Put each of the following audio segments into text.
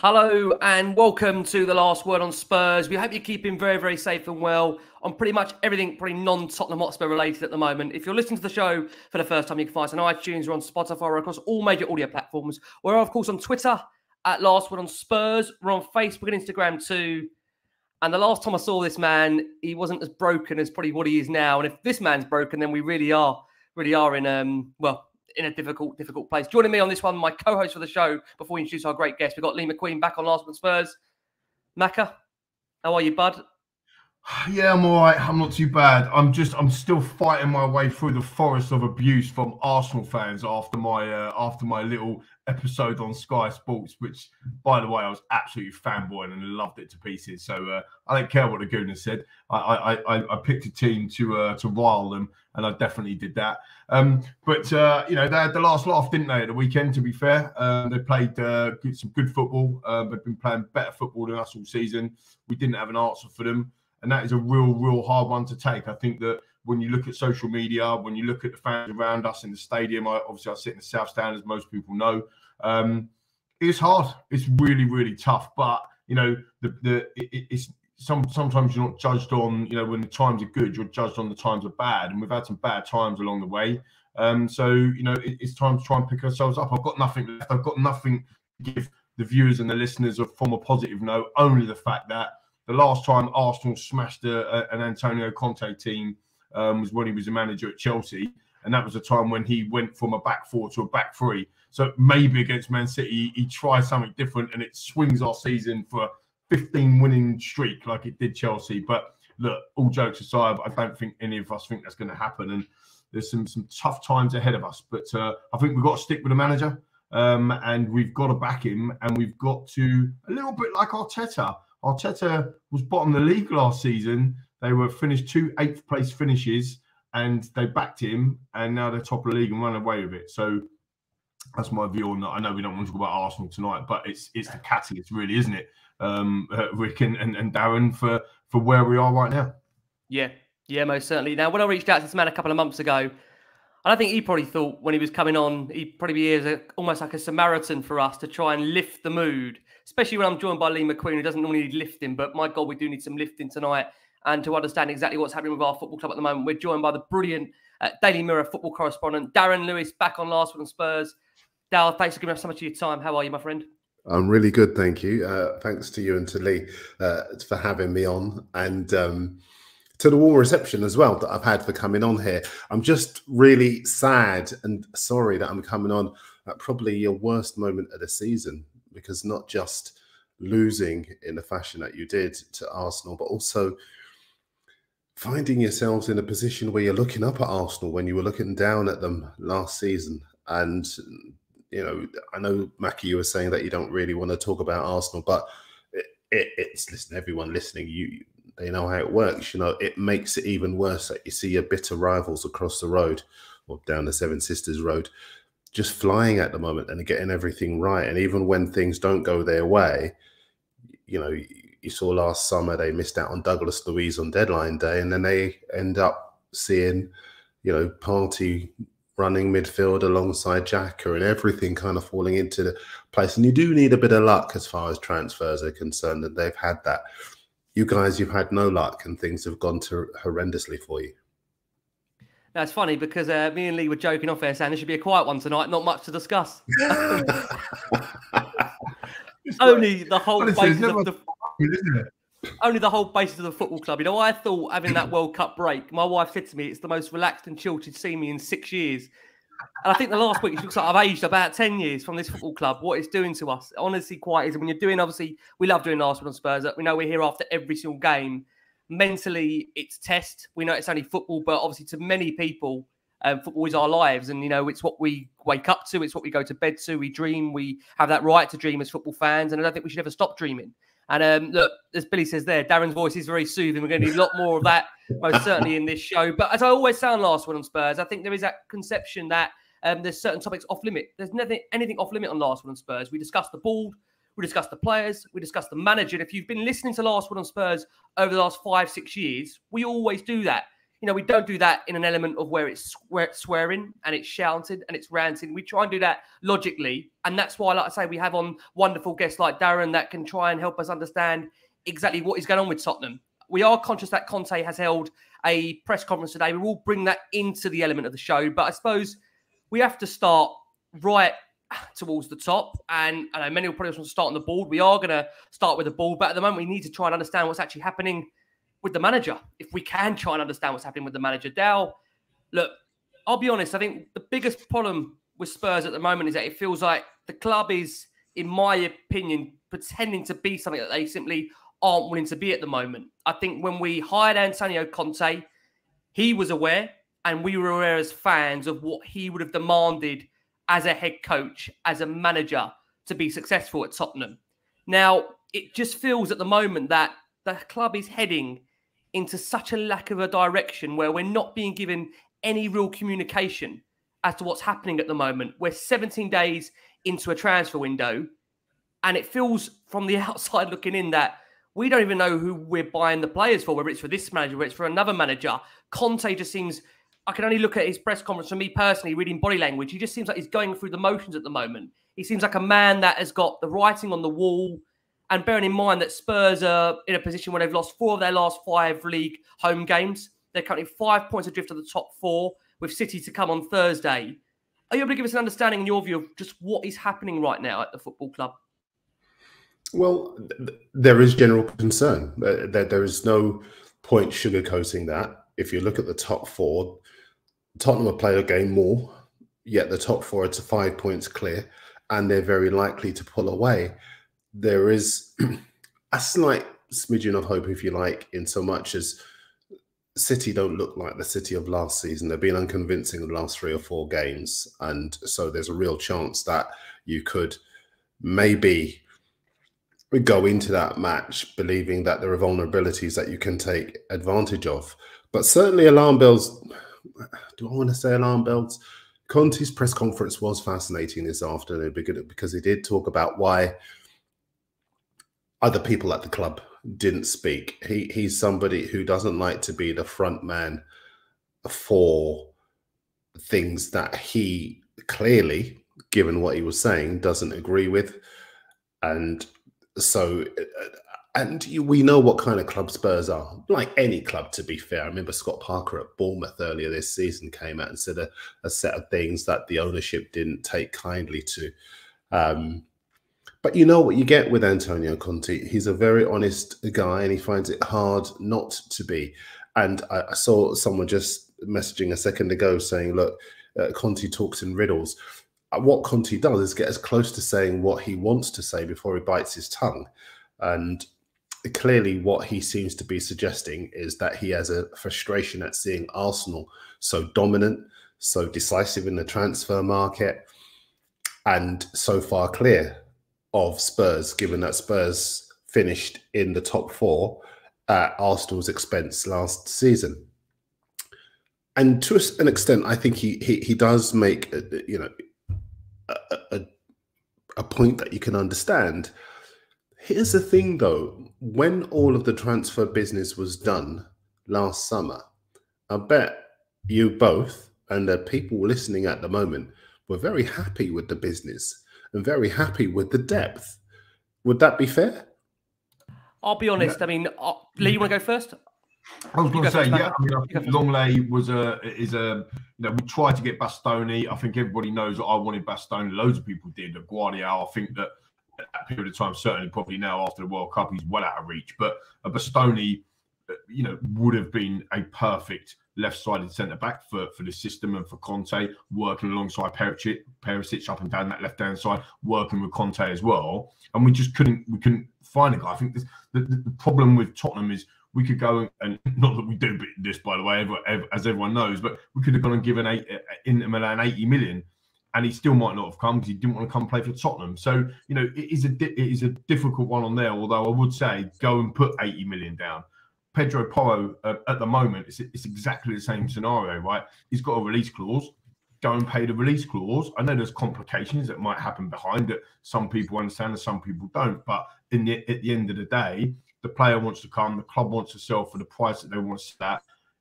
Hello and welcome to the last word on Spurs. We hope you're keeping very, very safe and well on pretty much everything pretty non-Tottenham Hotspur related at the moment. If you're listening to the show for the first time, you can find us on iTunes or on Spotify or across all major audio platforms. We're of course on Twitter at last word on Spurs. We're on Facebook and Instagram too. And the last time I saw this man, he wasn't as broken as probably what he is now. And if this man's broken, then we really are, really are in um well in a difficult, difficult place. Joining me on this one, my co-host for the show, before we introduce our great guest, we've got Lee McQueen back on Last One Spurs. Macca, how are you, bud? Yeah, I'm all right. I'm not too bad. I'm just, I'm still fighting my way through the forest of abuse from Arsenal fans after my, uh, after my little episode on Sky Sports, which, by the way, I was absolutely fanboying and loved it to pieces. So uh, I don't care what the Gooners said. I, I, I, I picked a team to, uh, to rile them, and I definitely did that. Um, but uh, you know, they had the last laugh, didn't they, at the weekend? To be fair, um, they played uh, good, some good football. Uh, they've been playing better football than us all season. We didn't have an answer for them and that is a real, real hard one to take. I think that when you look at social media, when you look at the fans around us in the stadium, I, obviously I sit in the South Stand, as most people know. Um, it's hard. It's really, really tough. But you know, the the it, it's some sometimes you're not judged on. You know, when the times are good, you're judged on the times are bad, and we've had some bad times along the way. Um, so you know, it, it's time to try and pick ourselves up. I've got nothing left. I've got nothing to give the viewers and the listeners of form a positive note. Only the fact that the last time Arsenal smashed a, a, an Antonio Conte team um, was when he was a manager at Chelsea, and that was a time when he went from a back four to a back three. So maybe against Man City, he, tries something different, and it swings our season for a 15 winning streak like it did Chelsea. But look, all jokes aside, I don't think any of us think that's going to happen, and there's some some tough times ahead of us. But uh, I think we've got to stick with the manager. Um, and we've got to back him, and we've got to a little bit like Arteta Arteta was bottom of the league last season. They were finished two eighth place finishes and they backed him, and now they're top of the league and run away with it. So that's my view on that. I know we don't want to talk about Arsenal tonight, but it's it's the catalyst, really, isn't it, um, uh, Rick and, and, and Darren, for for where we are right now. Yeah, yeah, most certainly. Now, when I reached out to this man a couple of months ago, I think he probably thought when he was coming on, he'd probably be as a, almost like a Samaritan for us to try and lift the mood especially when I'm joined by Lee McQueen, who doesn't normally need lifting. But my God, we do need some lifting tonight. And to understand exactly what's happening with our football club at the moment, we're joined by the brilliant uh, Daily Mirror football correspondent, Darren Lewis, back on last word on Spurs. Dal, thanks for giving us so much of your time. How are you, my friend? I'm really good, thank you. Uh, thanks to you and to Lee uh, for having me on, and um, to the warm reception as well that I've had for coming on here. I'm just really sad and sorry that I'm coming on at probably your worst moment of the season because not just losing in the fashion that you did to Arsenal, but also finding yourselves in a position where you're looking up at Arsenal when you were looking down at them last season. And, you know, I know, Mackie, you were saying that you don't really want to talk about Arsenal, but it, it, it's, listen, everyone listening, you, they know how it works. You know, it makes it even worse that you see your bitter rivals across the road or down the Seven Sisters Road just flying at the moment and getting everything right. And even when things don't go their way, you know, you saw last summer they missed out on Douglas Luiz on deadline day, and then they end up seeing, you know, Partey running midfield alongside Xhaka and everything kind of falling into the place. And you do need a bit of luck as far as transfers are concerned, and they've had that. You guys, you've had no luck, and things have gone to horrendously for you. That's funny because uh, me and Lee were joking off air saying there should be a quiet one tonight, not much to discuss. only the whole Honestly, basis of the only the whole basis of the football club. You know, I thought having that World Cup break, my wife said to me, it's the most relaxed and chilled she'd seen me in six years. And I think the last week it looks like I've aged about 10 years from this football club, what it's doing to us. Honestly, quite is when you're doing, obviously, we love doing Arsenal and Spurs. We know we're here after every single game mentally it's test. We know it's only football, but obviously to many people, um, football is our lives, and you know it's what we wake up to, it's what we go to bed to. We dream, we have that right to dream as football fans, and I don't think we should ever stop dreaming. And um, look, as Billy says there, Darren's voice is very soothing. We're going to need a lot more of that, most certainly in this show. But as I always sound last word on Spurs, I think there is that conception that um, there's certain topics off limit. There's nothing anything off limit on last word on Spurs. We discussed the board, we discussed the players. We discussed the manager. And if you've been listening to Last Word on Spurs over the last five, six years, we always do that. you know, we don't do that in an element of where it's, swearing and it's shouted and it's ranting. We try and do that logically. And that's why, like I say, we have on wonderful guests like Darren that can try and help us understand exactly what is going on with Tottenham. We are conscious that Conte has held a press conference today. We will bring that into the element of the show. But I suppose we have to start right towards the top. And I know many will probably want to start on the board. We are going to start with the ball. But at the moment, we need to try and understand what's actually happening with the manager. If we can try and understand what's happening with the manager, Dow, look, I'll be honest. I think the biggest problem with Spurs at the moment is that it feels like the club is, in my opinion, pretending to be something that they simply aren't willing to be at the moment. I think when we hired Antonio Conte, he was aware, and we were aware as fans of what he would have demanded as a head coach, as a manager, to be successful at Tottenham. Now, it just feels at the moment that the club is heading into such a lack of a direction where we're not being given any real communication as to what's happening at the moment. We're 17 days into a transfer window, and it feels from the outside looking in that we don't even know who we're buying the players for, whether it's for this manager, whether it's for another manager. Conte just seems, I can only look at his press conference for me personally, reading body language. He just seems like he's going through the motions at the moment. He seems like a man that has got the writing on the wall. And bearing in mind that Spurs are in a position where they've lost four of their last five league home games, they're currently five points adrift of the top four, with City to come on Thursday. Are you able to give us an understanding, in your view, of just what is happening right now at the football club? Well, there is general concern. There, there is no point sugarcoating that. If you look at the top four, Tottenham have played a game more, yet the top four are to five points clear, and they're very likely to pull away. There is a slight smidgen of hope, if you like, in so much as City don't look like the City of last season. They've been unconvincing the last three or four games, and so there's a real chance that you could maybe go into that match believing that there are vulnerabilities that you can take advantage of. But certainly, alarm bells. Do I want to say alarm bells? Conte's press conference was fascinating this afternoon because he did talk about why other people at the club didn't speak. He he's somebody who doesn't like to be the front man for things that he clearly, given what he was saying, doesn't agree with. And so, uh, and we know what kind of club Spurs are. Like any club, to be fair. I remember Scott Parker at Bournemouth earlier this season came out and said a, a set of things that the ownership didn't take kindly to. Um, but you know what you get with Antonio Conte. He's a very honest guy, and he finds it hard not to be. And I, I saw someone just messaging a second ago saying, "Look, uh, Conte talks in riddles." Uh, what Conte does is get as close to saying what he wants to say before he bites his tongue. And clearly, what he seems to be suggesting is that he has a frustration at seeing Arsenal so dominant, so decisive in the transfer market, and so far clear of Spurs, given that Spurs finished in the top four at Arsenal's expense last season. And to an extent, I think he he, he does make uh, you know a, a, point that you can understand. Here's the thing though, when all of the transfer business was done last summer, I bet you both and the people listening at the moment were very happy with the business and very happy with the depth. Would that be fair? I'll be honest. I mean, uh, Lee, you want to go first? I was going to say, yeah. I mean, I think Lenglet was a is a you know we tried to get Bastoni. I think everybody knows that I wanted Bastoni. Loads of people did. Guardiola, I think that period of time, certainly probably now after the World Cup, he's well out of reach. But a Bastoni, uh, you know, would have been a perfect left-sided centre back for for the system and for Conte, working alongside Perisic, Perisic up and down that left-hand side, working with Conte as well. And we just couldn't we couldn't find a guy. I think this, the, the problem with Tottenham is we could go and not that we do this by the way, as everyone knows, but we could have gone and given eight, uh, Inter Milan 80 million, and he still might not have come because he didn't want to come play for Tottenham. So you know it is a it is a difficult one on there. Although I would say go and put 80 million down. Pedro Porro uh, at the moment it's, it's exactly the same scenario, right? He's got a release clause. Go and pay the release clause. I know there's complications that might happen behind it. Some people understand and some people don't. But in the, at the end of the day, the player wants to come, the club wants to sell for the price that they want to sell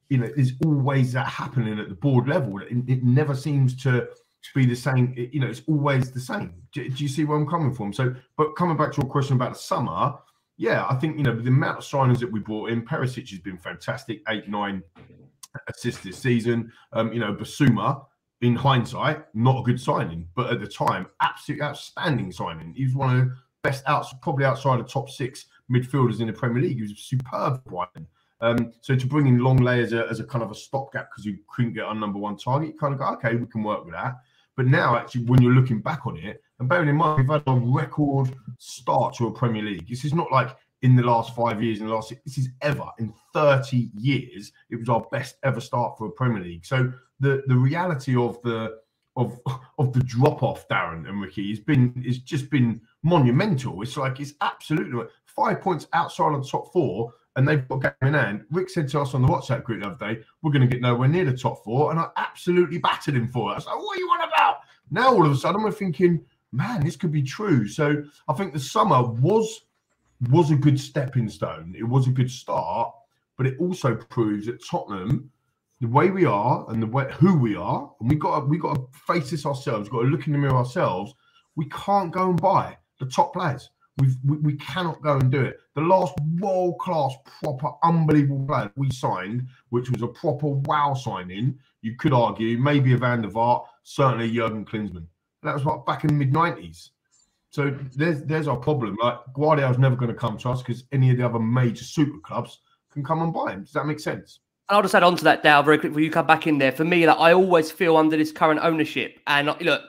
you know, there's always that happening at the board level. It, it never seems to be the same. You know, it's always the same. Do, do, you see where I'm coming from? So, but coming back to your question about the summer, yeah, I think you know the amount of signings that we brought in. Perisic has been fantastic, eight, nine assists this season. Um, you know, Bissouma, in hindsight, not a good signing, but at the time, absolutely outstanding signing. He was one of the best outs, probably outside the top six midfielders in the Premier League. He was a superb one. Um, so to bring in Lenglet as a, as a kind of a stopgap because we couldn't get our number one target, you kind of go, okay, we can work with that. But now, actually, when you're looking back on it, and bearing in mind we've had a record start to a Premier League. This is not like in the last five years, in the last this is ever in 30 years, it was our best ever start for a Premier League. So the the reality of the of of the drop off, Darren and Ricky, has been it's just been monumental. It's like it's absolutely five points outside of the top four, and they've got game in hand. Rick said to us on the WhatsApp group the other day, "We're going to get nowhere near the top four, and I absolutely battered him for it. I was like, "What are you on about?" Now all of a sudden we're thinking, "Man, this could be true." So I think the summer was was a good stepping stone. It was a good start, but it also proves that Tottenham, the way we are and the way who we are, and we got we got to face this ourselves. Got to look in the mirror ourselves. We can't go and buy the top players. We've, we we cannot go and do it. The last world class, proper, unbelievable player we signed, which was a proper wow signing, you could argue maybe a Van der Vaart, certainly Jurgen Klinsmann. That was like back in the mid nineties. So there's there's our problem. Like Guardiola's never going to come to us because any of the other major super clubs can come and buy him. Does that make sense? And I'll just add on to that, Dale, very quickly. you come back in there. For me, that I always feel under this current ownership, and look,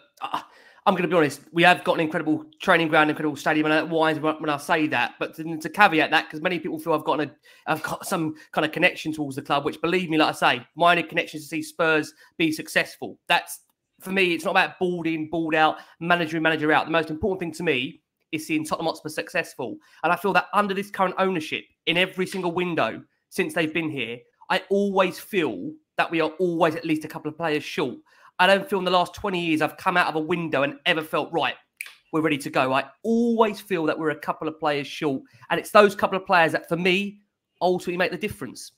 I'm going to be honest, we have got an incredible training ground, incredible stadium, and that wise when I say that. But to, to caveat that, because many people feel I've got a, I've got some kind of connection towards the club, which believe me, like I say, my only connection is to see Spurs be successful. That's for me, it's not about balled in, balled out, manager in, manager out. The most important thing to me is seeing Tottenham Hotspur successful. And I feel that under this current ownership, in every single window since they've been here, I always feel that we are always at least a couple of players short. I don't feel in the last 20 years I've come out of a window and ever felt right. We're ready to go. I always feel that we're a couple of players short. And it's those couple of players that, for me, ultimately make the difference.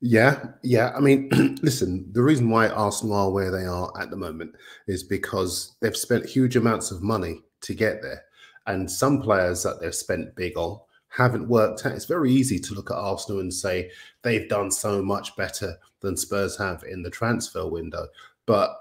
Yeah, yeah. I mean, listen, the reason why Arsenal are where they are at the moment is because they've spent huge amounts of money to get there. And some players that they've spent big on haven't worked out. It's very easy to look at Arsenal and say they've done so much better than Spurs have in the transfer window. But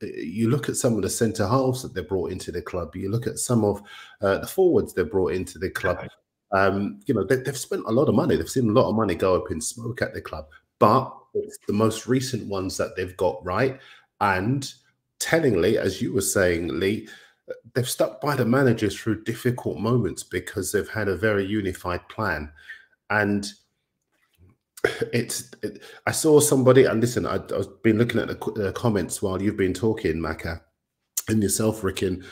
you look at some of the centre halves that they brought into the club, you look at some of uh, the forwards they brought into the club. Um, you know, they, have spent a lot of money. They've seen a lot of money go up in smoke at the club, but it's the most recent ones that they've got right. And tellingly, as you were saying, Lee, they've stuck by the managers through difficult moments because they've had a very unified plan. And it's, it, I saw somebody, and listen, I, have been looking at the, the, comments while you've been talking, Maka, and yourself, Rickin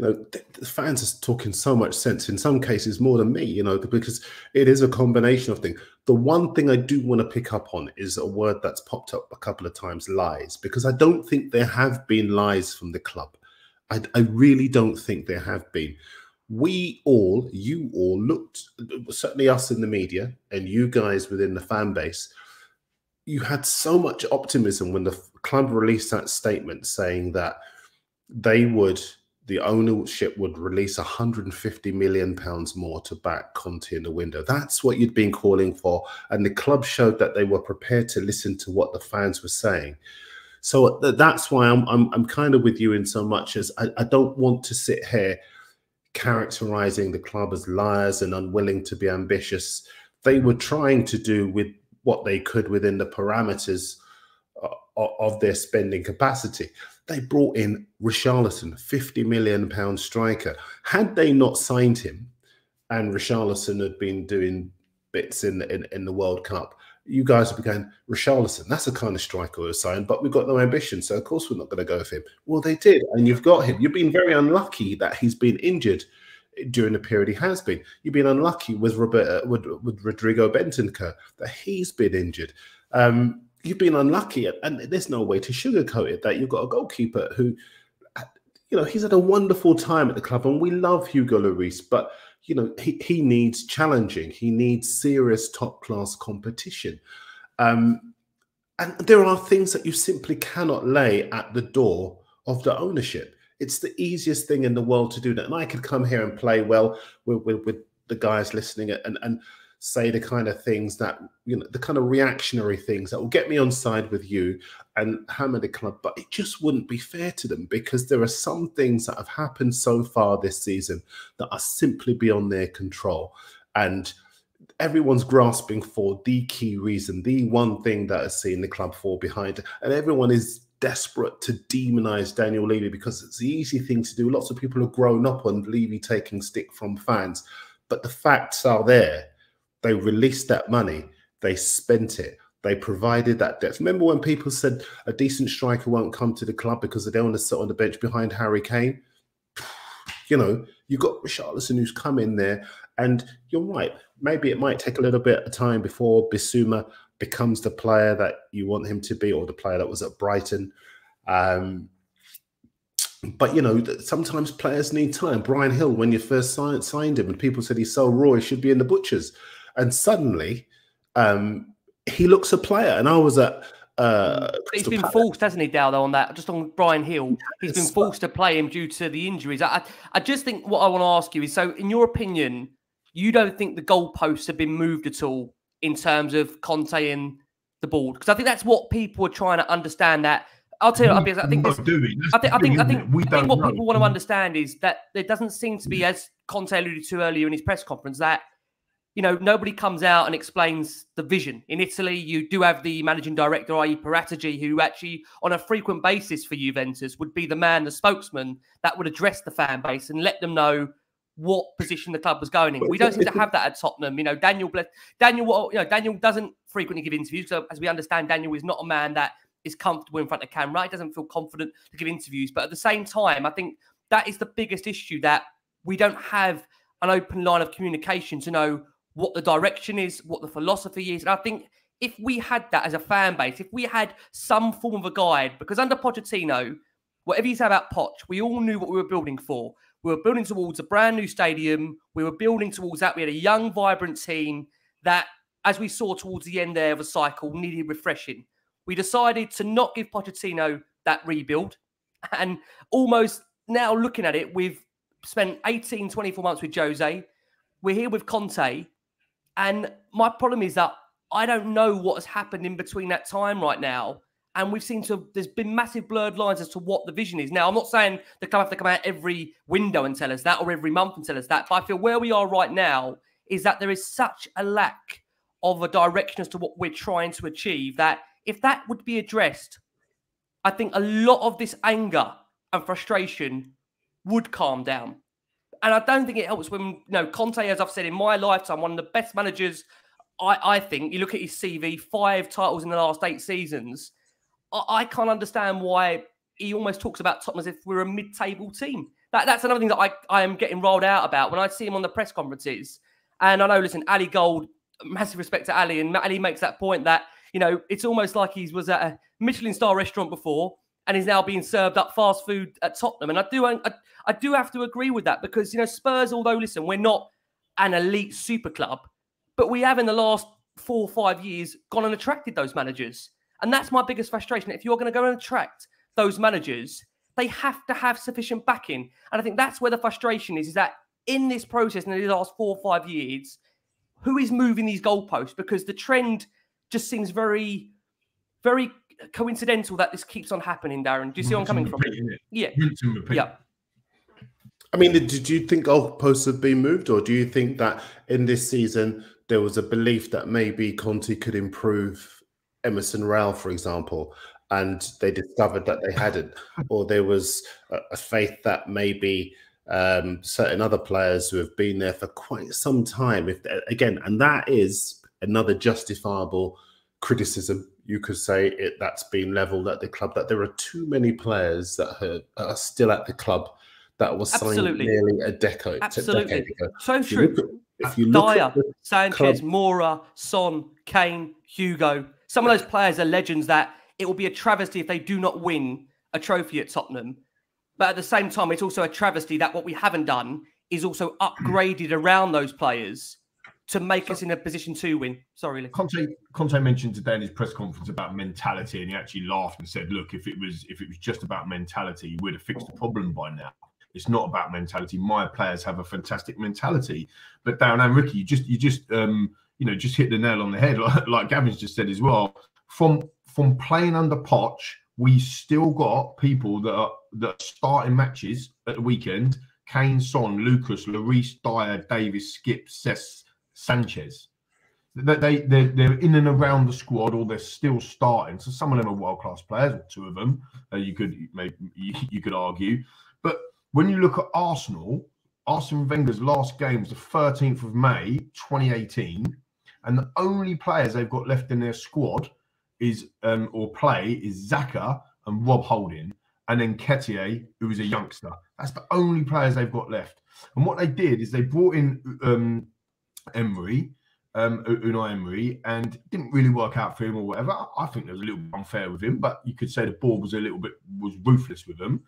you know, the fans are talking so much sense in some cases more than me, you know, because it is a combination of things. The one thing I do want to pick up on is a word that's popped up a couple of times lies, because I don't think there have been lies from the club. I, I really don't think there have been. We all, you all looked, certainly us in the media and you guys within the fan base, you had so much optimism when the club released that statement saying that they would the ownership would release 150 million pounds more to back Conte in the window. That's what you'd been calling for, and the club showed that they were prepared to listen to what the fans were saying. So that's why I'm I'm, I'm kind of with you in so much as I, I don't want to sit here characterizing the club as liars and unwilling to be ambitious. They were trying to do with what they could within the parameters uh, of their spending capacity they brought in Richarlison, 50 million pound striker. Had they not signed him and Richarlison had been doing bits in, in, in the World Cup, you guys would be going, Richarlison, that's the kind of striker we signed, but we've got no ambition. So, of course, we're not going to go with him. Well, they did. And you've got him. You've been very unlucky that he's been injured during the period he has been. You've been unlucky with, Robert, with, with Rodrigo Bentancur that he's been injured. Um, you've been unlucky, and there's no way to sugarcoat it that you've got a goalkeeper who, you know, he's had a wonderful time at the club, and we love Hugo Lloris, but you know, he, he needs challenging. He needs serious top class competition. Um, and there are things that you simply cannot lay at the door of the ownership. It's the easiest thing in the world to do that. And I could come here and play well with, with, with the guys listening and, and say the kind of things that you know the kind of reactionary things that will get me on side with you and hammer the club but it just wouldn't be fair to them because there are some things that have happened so far this season that are simply beyond their control. And everyone's grasping for the key reason the one thing that has seen the club fall behind. And everyone is desperate to demonize Daniel Levy because it's the easy thing to do. Lots of people have grown up on Levy taking stick from fans, but the facts are there they released that money, they spent it, they provided that depth. Remember when people said a decent striker won't come to the club because they don't want to sit on the bench behind Harry Kane? You know, you've got Richarlison who's come in there, and you're right. Maybe it might take a little bit of time before Bissouma becomes the player that you want him to be, or the player that was at Brighton. Um, but you know, sometimes players need time. Brian Hill, when you first signed, signed him, and people said he's so raw, he should be in the butchers and suddenly um, he looks a player. And I was at. Uh, he's been Palace. forced, hasn't he, Dowd, on that? Just on Brian Hill, he's been forced to play him due to the injuries. I, I just think what I want to ask you is: so, in your opinion, you don't think the goalposts have been moved at all in terms of Conte and the board? Because I think that's what people are trying to understand. That I'll tell you, I think, I think, this, I think, I think, I think, I think what know. people want to understand is that there doesn't seem to be, as Conte alluded to earlier in his press conference, that you know, nobody comes out and explains the vision. In Italy, you do have the managing director, i.e., Paratici, who actually, on a frequent basis for Juventus, would be the man, the spokesman that would address the fan base and let them know what position the club was going in. We don't seem to have that at Tottenham. You know, Daniel, Daniel, you know, Daniel doesn't frequently give interviews. So, as we understand, Daniel is not a man that is comfortable in front of camera. He doesn't feel confident to give interviews. But at the same time, I think that is the biggest issue that we don't have an open line of communication to know what the direction is, what the philosophy is. And I think if we had that as a fan base, if we had some form of a guide, because under Pochettino, whatever you say about Poch, we all knew what we were building for. We were building towards a brand new stadium. We were building towards that. We had a young, vibrant team that, as we saw towards the end there of a cycle, needed refreshing. We decided to not give Pochettino that rebuild. And almost now looking at it, we've spent 18, 24 months with Jose. We're here with Conte. And my problem is that I don't know what has happened in between that time right now. And we've seen to there's been massive blurred lines as to what the vision is. Now, I'm not saying the club have to come out every window and tell us that or every month and tell us that, but I feel where we are right now is that there is such a lack of a direction as to what we're trying to achieve that if that would be addressed, I think a lot of this anger and frustration would calm down and I don't think it helps when you know Conte, as I've said in my lifetime, one of the best managers. I, I think you look at his CV, five titles in the last eight seasons. I, I can't understand why he almost talks about Tottenham as if we're a mid-table team. That, that's another thing that I, I am getting rolled out about when I see him on the press conferences. And I know, listen, Ali Gold, massive respect to Ali, and Ali makes that point that you know it's almost like he was at a Michelin star restaurant before and is now being served up fast food at Tottenham. And I do, I, I do have to agree with that because you know Spurs, although listen, we're not an elite super club, but we have in the last four or five years gone and attracted those managers, and that's my biggest frustration. If you're going to go and attract those managers, they have to have sufficient backing, and I think that's where the frustration is. Is that in this process in the last four or five years, who is moving these goalposts? Because the trend just seems very, very coincidental that this keeps on happening, Darren. Do you see where I'm coming from? Yeah. Yeah. I mean, did you think goalposts have been moved, or do you think that in this season there was a belief that maybe Conte could improve Emerson Royal, for example, and they discovered that they hadn't, or there was a, a faith that maybe um, certain other players who have been there for quite some time, if again, and that is another justifiable criticism you could say it that's been leveled at the club that there are too many players that are, are still at the club that was signed Absolutely. nearly a decade, Absolutely. A decade ago. So if true. At, if you look Dier, Sanchez, club... Moura, Son, Kane, Hugo, some of those players are legends that it will be a travesty if they do not win a trophy at Tottenham. But at the same time, it's also a travesty that what we haven't done is also upgraded around those players to make so, us in a position to win. Sorry, Lee. Conte Conte mentioned today in his press conference about mentality, and he actually laughed and said, "Look, if it was if it was just about mentality, we'd have fixed the problem by now." It's not about mentality. My players have a fantastic mentality, but Darren and Ricky, you just you just um, you know just hit the nail on the head, like, like Gavin's just said as well. From from playing under Poch, we still got people that are that are starting matches at the weekend. Kane, Son, Lucas, Lloris, Dier, Davies, Skipp, Cess, Sanchez. They, they, they're, they're in and around the squad or they're still starting. So some of them are world class players, or two of them, uh, you could maybe you, you could argue. But when you look at Arsenal, Arsene Wenger's last game was the 13th of May 2018, and the only players they've got left in their squad is um, or play is Xhaka and Rob Holding, and then Nketiah, who is a youngster. That's the only players they've got left. And what they did is they brought in um, Emery, um, Unai Emery, and didn't really work out for him or whatever. I think it was a little unfair with him, but you could say the board was a little bit was ruthless with him.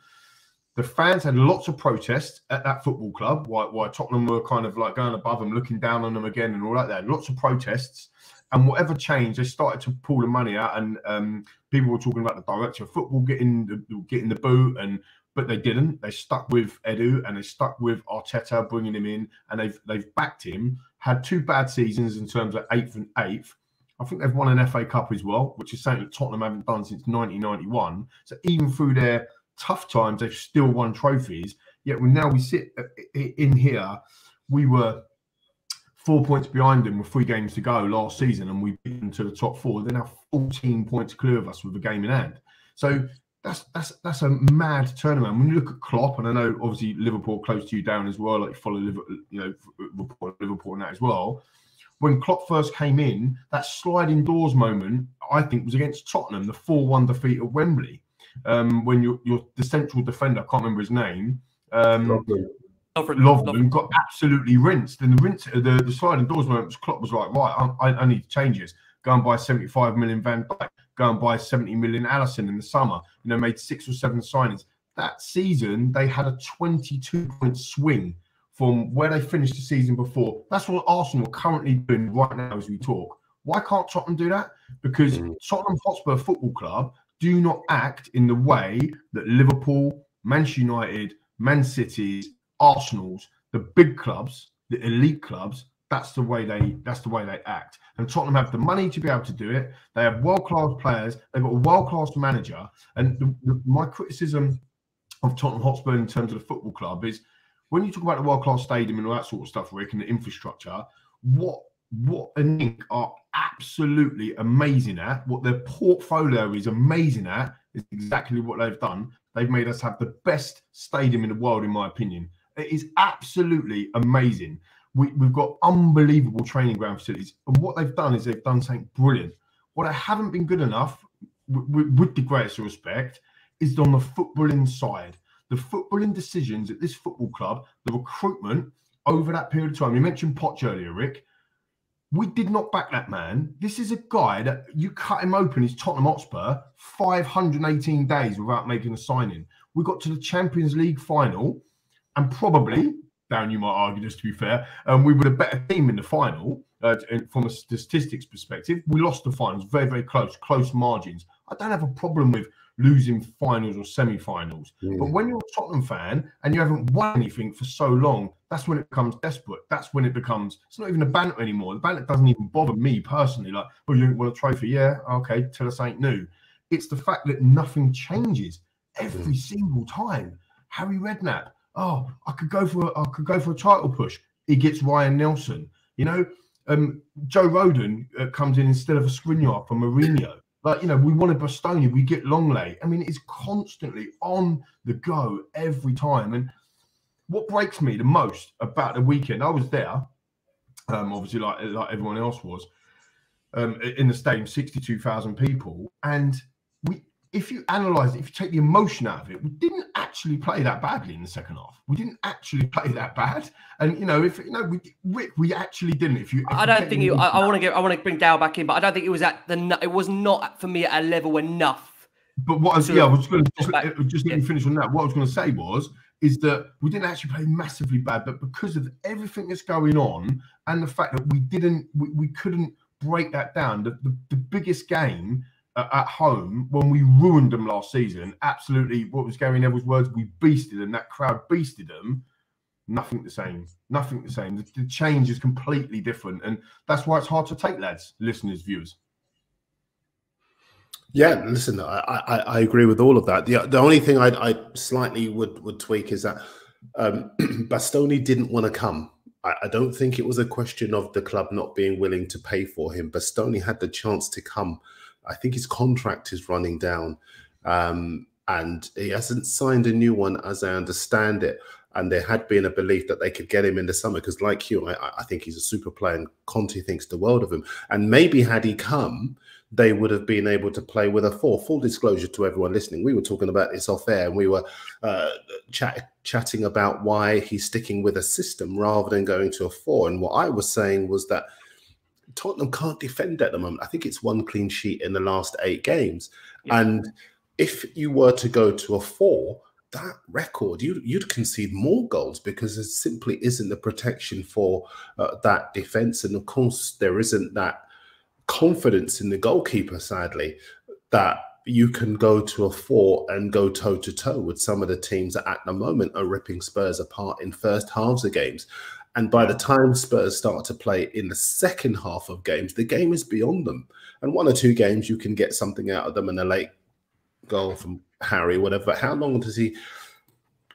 The fans had lots of protests at that football club. Why, why Tottenham were kind of like going above them, looking down on them again, and all like that. Lots of protests, and whatever changed, they started to pull the money out, and um, people were talking about the director of football getting the, getting the boot, and but they didn't. They stuck with Edu, and they stuck with Arteta, bringing him in, and they've they've backed him. Had two bad seasons in terms of eighth and eighth. I think they've won an FA Cup as well, which is something that Tottenham haven't done since 1991. So even through their tough times, they've still won trophies. Yet when now we sit uh, in here, we were four points behind them with three games to go last season, and we beat them to the top four. They're now 14 points clear of us with a game in hand. So that's that's that's a mad turnaround. When you look at Klopp, and I know obviously Liverpool close to you down as well, like you follow Liverpool, you know, report Liverpool and that as well. When Klopp first came in, that sliding doors moment, I think, was against Tottenham, the 4-1 defeat at Wembley um, when you're, you're, the central defender, I can't remember his name. Um, Lovren. got absolutely rinsed. And the rinse, the, the sliding doors moment, Klopp was like, right, I, I need to change this. Go and buy 75 million Van Dijk. Go and buy 70 million Alisson in the summer. You know, made six or seven signings. That season, they had a 22 point swing from where they finished the season before. That's what Arsenal are currently doing right now as we talk. Why can't Tottenham do that? Because mm. Tottenham Hotspur Football Club do not act in the way that Liverpool, Manchester United, Man City's, Arsenal's, the big clubs, the elite clubs, that's the way they that's the way they act. And Tottenham have the money to be able to do it. They have world class players. They've got a world class manager. And the, the, my criticism of Tottenham Hotspur in terms of the football club is when you talk about the world class stadium and all that sort of stuff, Rick, and the infrastructure, what what Link are absolutely amazing at, what their portfolio is amazing at, is exactly what they've done. They've made us have the best stadium in the world, in my opinion. It is absolutely amazing. We, have got unbelievable training ground facilities. And what they've done is they've done something brilliant. What I haven't been good enough, with the greatest respect, is on the footballing side. The footballing decisions at this football club, the recruitment over that period of time. You mentioned Poch earlier, Rick we did not back that man. This is a guy that you cut him open. He's Tottenham Hotspur, 518 days without making a signing. We got to the Champions League final, and probably, Darren, you might argue this to be fair, um, we were a better team in the final uh, from a statistics perspective. We lost the finals very, very close, close margins. I don't have a problem with losing finals or semi-finals. Mm. But when you're a Tottenham fan and you haven't won anything for so long, that's when it becomes desperate. That's when it becomes. It's not even a banter anymore. The banter doesn't even bother me personally. Like, oh, you want a trophy? Yeah, okay. Tell us ain't new. It's the fact that nothing changes every mm. single time. Harry Redknapp. Oh, I could go for I could go for a title push. He gets Ryan Nelsen. You know, um, Joe Rodon uh, comes in instead of a Skriniar for Mourinho. Like, you know, we wanted Bastoni, we get Lenglet. I mean, it's constantly on the go every time. And what breaks me the most about the weekend, I was there, um, obviously, like, like everyone else was, um, in the stadium, 62,000 people. And if you analyze it, if you take the emotion out of it, we didn't actually play that badly in the second half. We didn't actually play that bad. And you know, if you know, we Rick, we actually didn't. If you, if I don't think you. I, I want to get. I want to bring Dow back in, but I don't think it was at the. It was not for me at a level enough. But what I was, yeah, I was going to just, just let yeah. me finish on that. What I was going to say was, is that we didn't actually play massively bad, but because of everything that's going on and the fact that we didn't, we, we couldn't break that down. The, the, the biggest game at home when we ruined them last season, absolutely, what was Gary Neville's words, we beasted them, that crowd beasted them. Nothing the same. Nothing the same. The, the change is completely different. And that's why it's hard to take, lads, listeners, viewers. Yeah, listen, I, I, I, agree with all of that. The, the only thing I, I slightly would, would tweak is that um, Bastoni didn't want to come. I, I, don't think it was a question of the club not being willing to pay for him. Bastoni had the chance to come. I think his contract is running down um, and he hasn't signed a new one as I understand it. And there had been a belief that they could get him in the summer because, like you, I, I think he's a super player and Conte thinks the world of him. And maybe had he come, they would have been able to play with a four. Full disclosure to everyone listening, we were talking about this off air and we were uh, chat, chatting about why he's sticking with a system rather than going to a four. And what I was saying was that Tottenham can't defend at the moment. I think it's one clean sheet in the last eight games. Yeah. And if you were to go to a four, that record, you'd, you'd concede more goals because there simply isn't the protection for uh, that defense. And of course, there isn't that confidence in the goalkeeper, sadly, that you can go to a four and go toe to toe with some of the teams that at the moment are ripping Spurs apart in first halves of games. And by the time Spurs start to play in the second half of games, the game is beyond them. And one or two games, you can get something out of them and a late goal from Harry, whatever. How long does he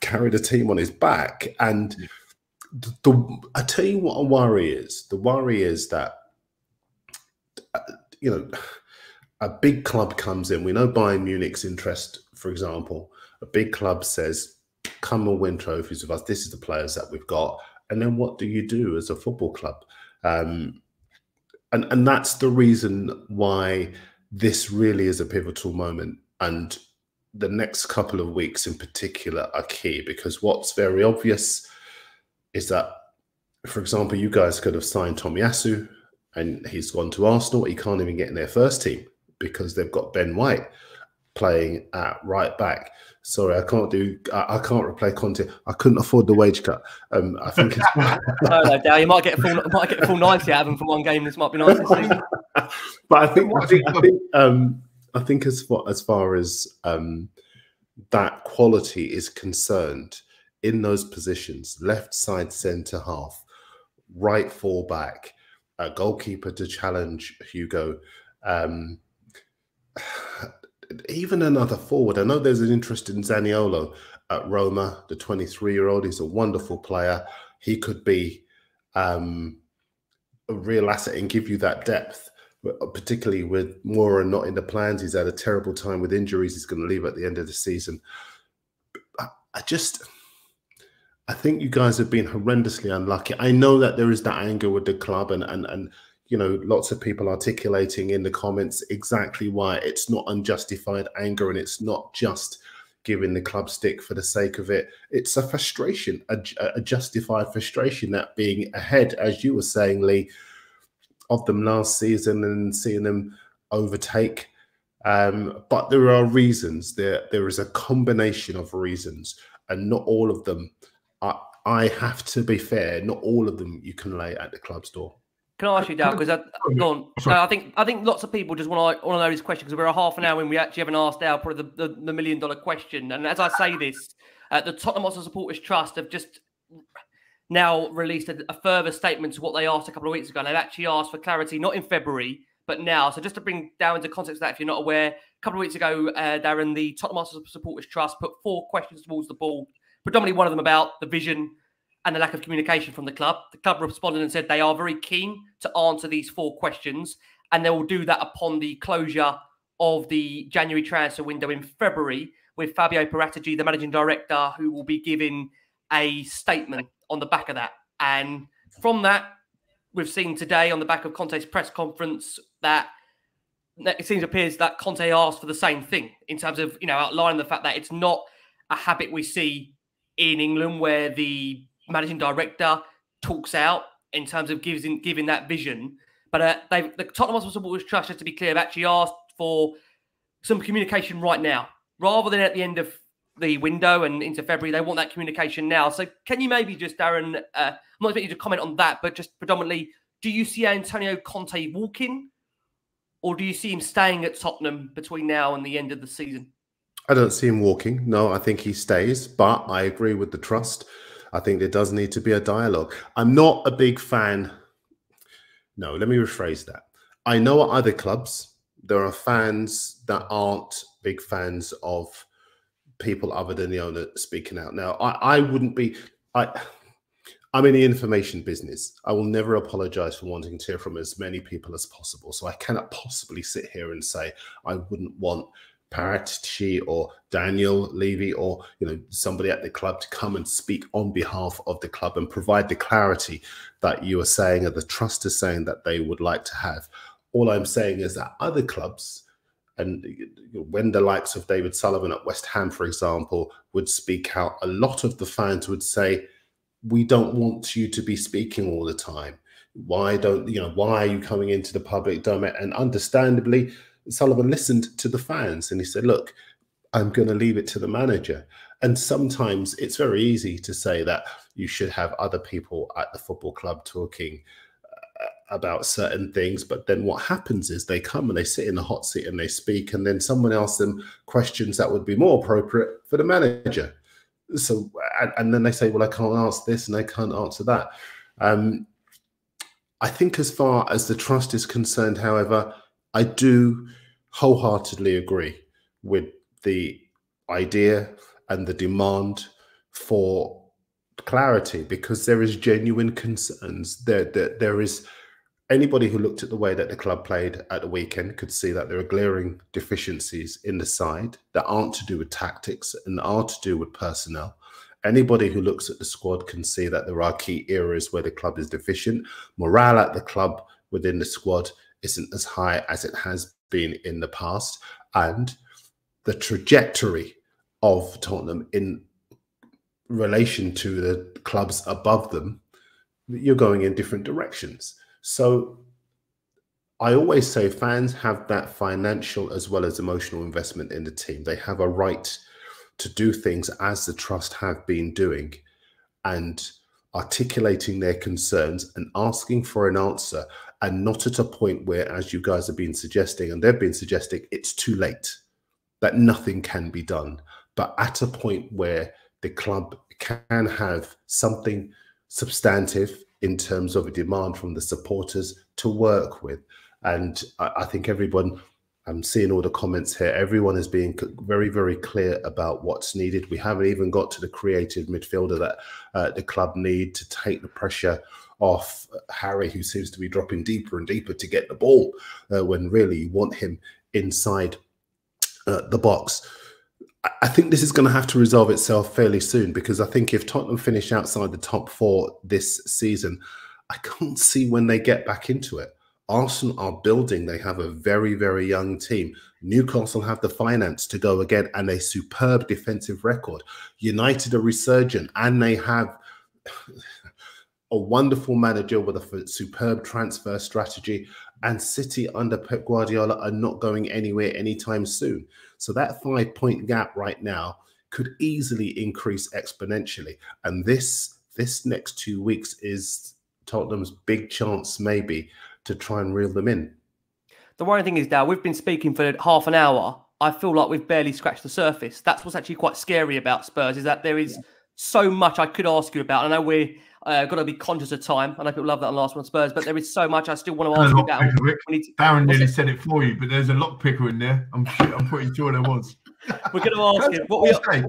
carry the team on his back? And the, the I tell you what a worry is. The worry is that uh, you know, a big club comes in. We know Bayern Munich's interest, for example. A big club says, "Come and win trophies with us. This is the players that we've got." And then what do you do as a football club? Um, and and that's the reason why this really is a pivotal moment. And the next couple of weeks in particular are key because what's very obvious is that, for example, you guys could have signed Tomiyasu and he's gone to Arsenal. He can't even get in their first team because they've got Ben White playing at right back. Sorry, I can't do. I, I can't replay Conte. I couldn't afford the wage cut. Um, I think. It's... no, no, Dale, you might get a full, might get a full ninety out of him for one game. This might be nice. but I think, I think, I think, um, I think as far as far as um, that quality is concerned, in those positions, left side, centre half, right full back, a goalkeeper to challenge Hugo. Um, even another forward. I know there's an interest in Zaniolo at Roma, the 23 year old. He's a wonderful player. He could be um, a real asset and give you that depth, particularly with Moura not in the plans. He's had a terrible time with injuries. He's going to leave at the end of the season. I just I think you guys have been horrendously unlucky. I know that there is that anger with the club and and and you know lots of people articulating in the comments exactly why it's not unjustified anger and it's not just giving the club stick for the sake of it. It's a frustration, a, a justified frustration that being ahead, as you were saying, Lee, of them last season and seeing them overtake. Um, but there are reasons. There there is a combination of reasons, and not all of them I, I have to be fair. Not all of them you can lay at the club's door. Can I ask you, Dal? Because I, no, I think I think lots of people just want to want to know this question because we're a half an hour when we actually haven't asked Dal probably the, the, the million dollar question. And as I say this, uh, the Tottenham Hotspur Supporters Trust have just now released a, a, further statement to what they asked a couple of weeks ago. And they've actually asked for clarity, not in February, but now. So just to bring down into context that if you're not aware, a couple of weeks ago, uh, Darren, the Tottenham Hotspur Supporters Trust put four questions towards the board predominantly one of them about the vision and the lack of communication from the club. The club responded and said they are very keen to answer these four questions, and they will do that upon the closure of the January transfer window in February with Fabio Paratici, the managing director, who will be giving a statement on the back of that. And from that, we've seen today on the back of Conte's press conference that it seems appears that Conte asked for the same thing in terms of you know outlining the fact that it's not a habit we see in England where the managing director talks out in terms of giving giving that vision. But uh, they the Tottenham Hotspur Supporters Trust, just to be clear, have actually asked for some communication right now, rather than at the end of the window and into February. They want that communication now. So can you maybe just, Darren, uh, I'm not expecting you to comment on that, but just predominantly, do you see Antonio Conte walking or do you see him staying at Tottenham between now and the end of the season? I don't see him walking. No, I think he stays, but I agree with the trust. I think there does need to be a dialogue. I'm not a big fan. No, let me rephrase that. I know at other clubs, there are fans that aren't big fans of people other than the owner speaking out. Now, I, I wouldn't be. I, I'm in the information business. I will never apologize for wanting to hear from as many people as possible. So I cannot possibly sit here and say I wouldn't want Paratici or Daniel Levy or you know somebody at the club to come and speak on behalf of the club and provide the clarity that you are saying and the trust is saying that they would like to have. All I'm saying is that other clubs and when the likes of David Sullivan at West Ham, for example, would speak out, a lot of the fans would say, "We don't want you to be speaking all the time. Why don't you know? Why are you coming into the public domain?" And understandably, Sullivan listened to the fans and he said, "Look, I'm going to leave it to the manager." And sometimes it's very easy to say that you should have other people at the football club talking about certain things, but then what happens is they come and they sit in the hot seat and they speak, and then someone asks them questions that would be more appropriate for the manager. So, and, and then they say, "Well, I can't answer this and I can't answer that." Um, I think, as far as the trust is concerned, however, I do wholeheartedly agree with the idea and the demand for clarity because there is genuine concerns there, there, there is anybody who looked at the way that the club played at the weekend could see that there are glaring deficiencies in the side that aren't to do with tactics and are to do with personnel. Anybody who looks at the squad can see that there are key areas where the club is deficient. Morale at the club within the squad isn't as high as it has been in the past. And the trajectory of Tottenham in relation to the clubs above them, you're going in different directions. So I always say fans have that financial as well as emotional investment in the team. They have a right to do things as the trust have been doing and articulating their concerns and asking for an answer and not at a point where as you guys have been suggesting and they've been suggesting it's too late that nothing can be done but at a point where the club can have something substantive in terms of a demand from the supporters to work with. And I, I think everyone, I'm seeing all the comments here, everyone is being very, very clear about what's needed. We haven't even got to the creative midfielder that uh, the club need to take the pressure off Harry, who seems to be dropping deeper and deeper to get the ball uh, when really you want him inside uh, the box. I think this is going to have to resolve itself fairly soon because I think if Tottenham finish outside the top four this season, I can't see when they get back into it. Arsenal are building. They have a very, very young team. Newcastle have the finance to go again and a superb defensive record. United are resurgent and they have a wonderful manager with a superb transfer strategy. And City under Pep Guardiola are not going anywhere anytime soon. So that five point gap right now could easily increase exponentially. And this this next two weeks is Tottenham's big chance, maybe, to try and reel them in. The worrying thing is, Dal, we've been speaking for half an hour. I feel like we've barely scratched the surface. That's what's actually quite scary about Spurs, is that there is so much I could ask you about. I know we're uh, got to be conscious of time. I know people love that Last Word On Spurs, but there is so much I still want to ask you about. To, Darren nearly said it for you, but there's a lock picker in there. I'm I'm pretty sure there was. We're going to ask him. What we are...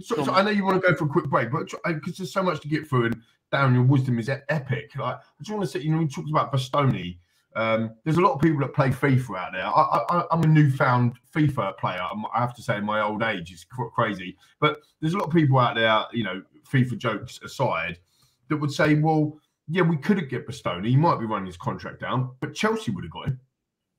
so, so I know you want to go for a quick break, but because there's so much to get through, and Darren, your wisdom is epic. Like, I just want to say, you know, we talked about Bastoni. Um, there's a lot of people that play FIFA out there. I, am a newfound FIFA player. I'm, i have to say, my old age is crazy. But there's a lot of people out there, you know, FIFA jokes aside, that would say, well, yeah, we couldn't get Bastoni. He might be running his contract down, but Chelsea would have got him.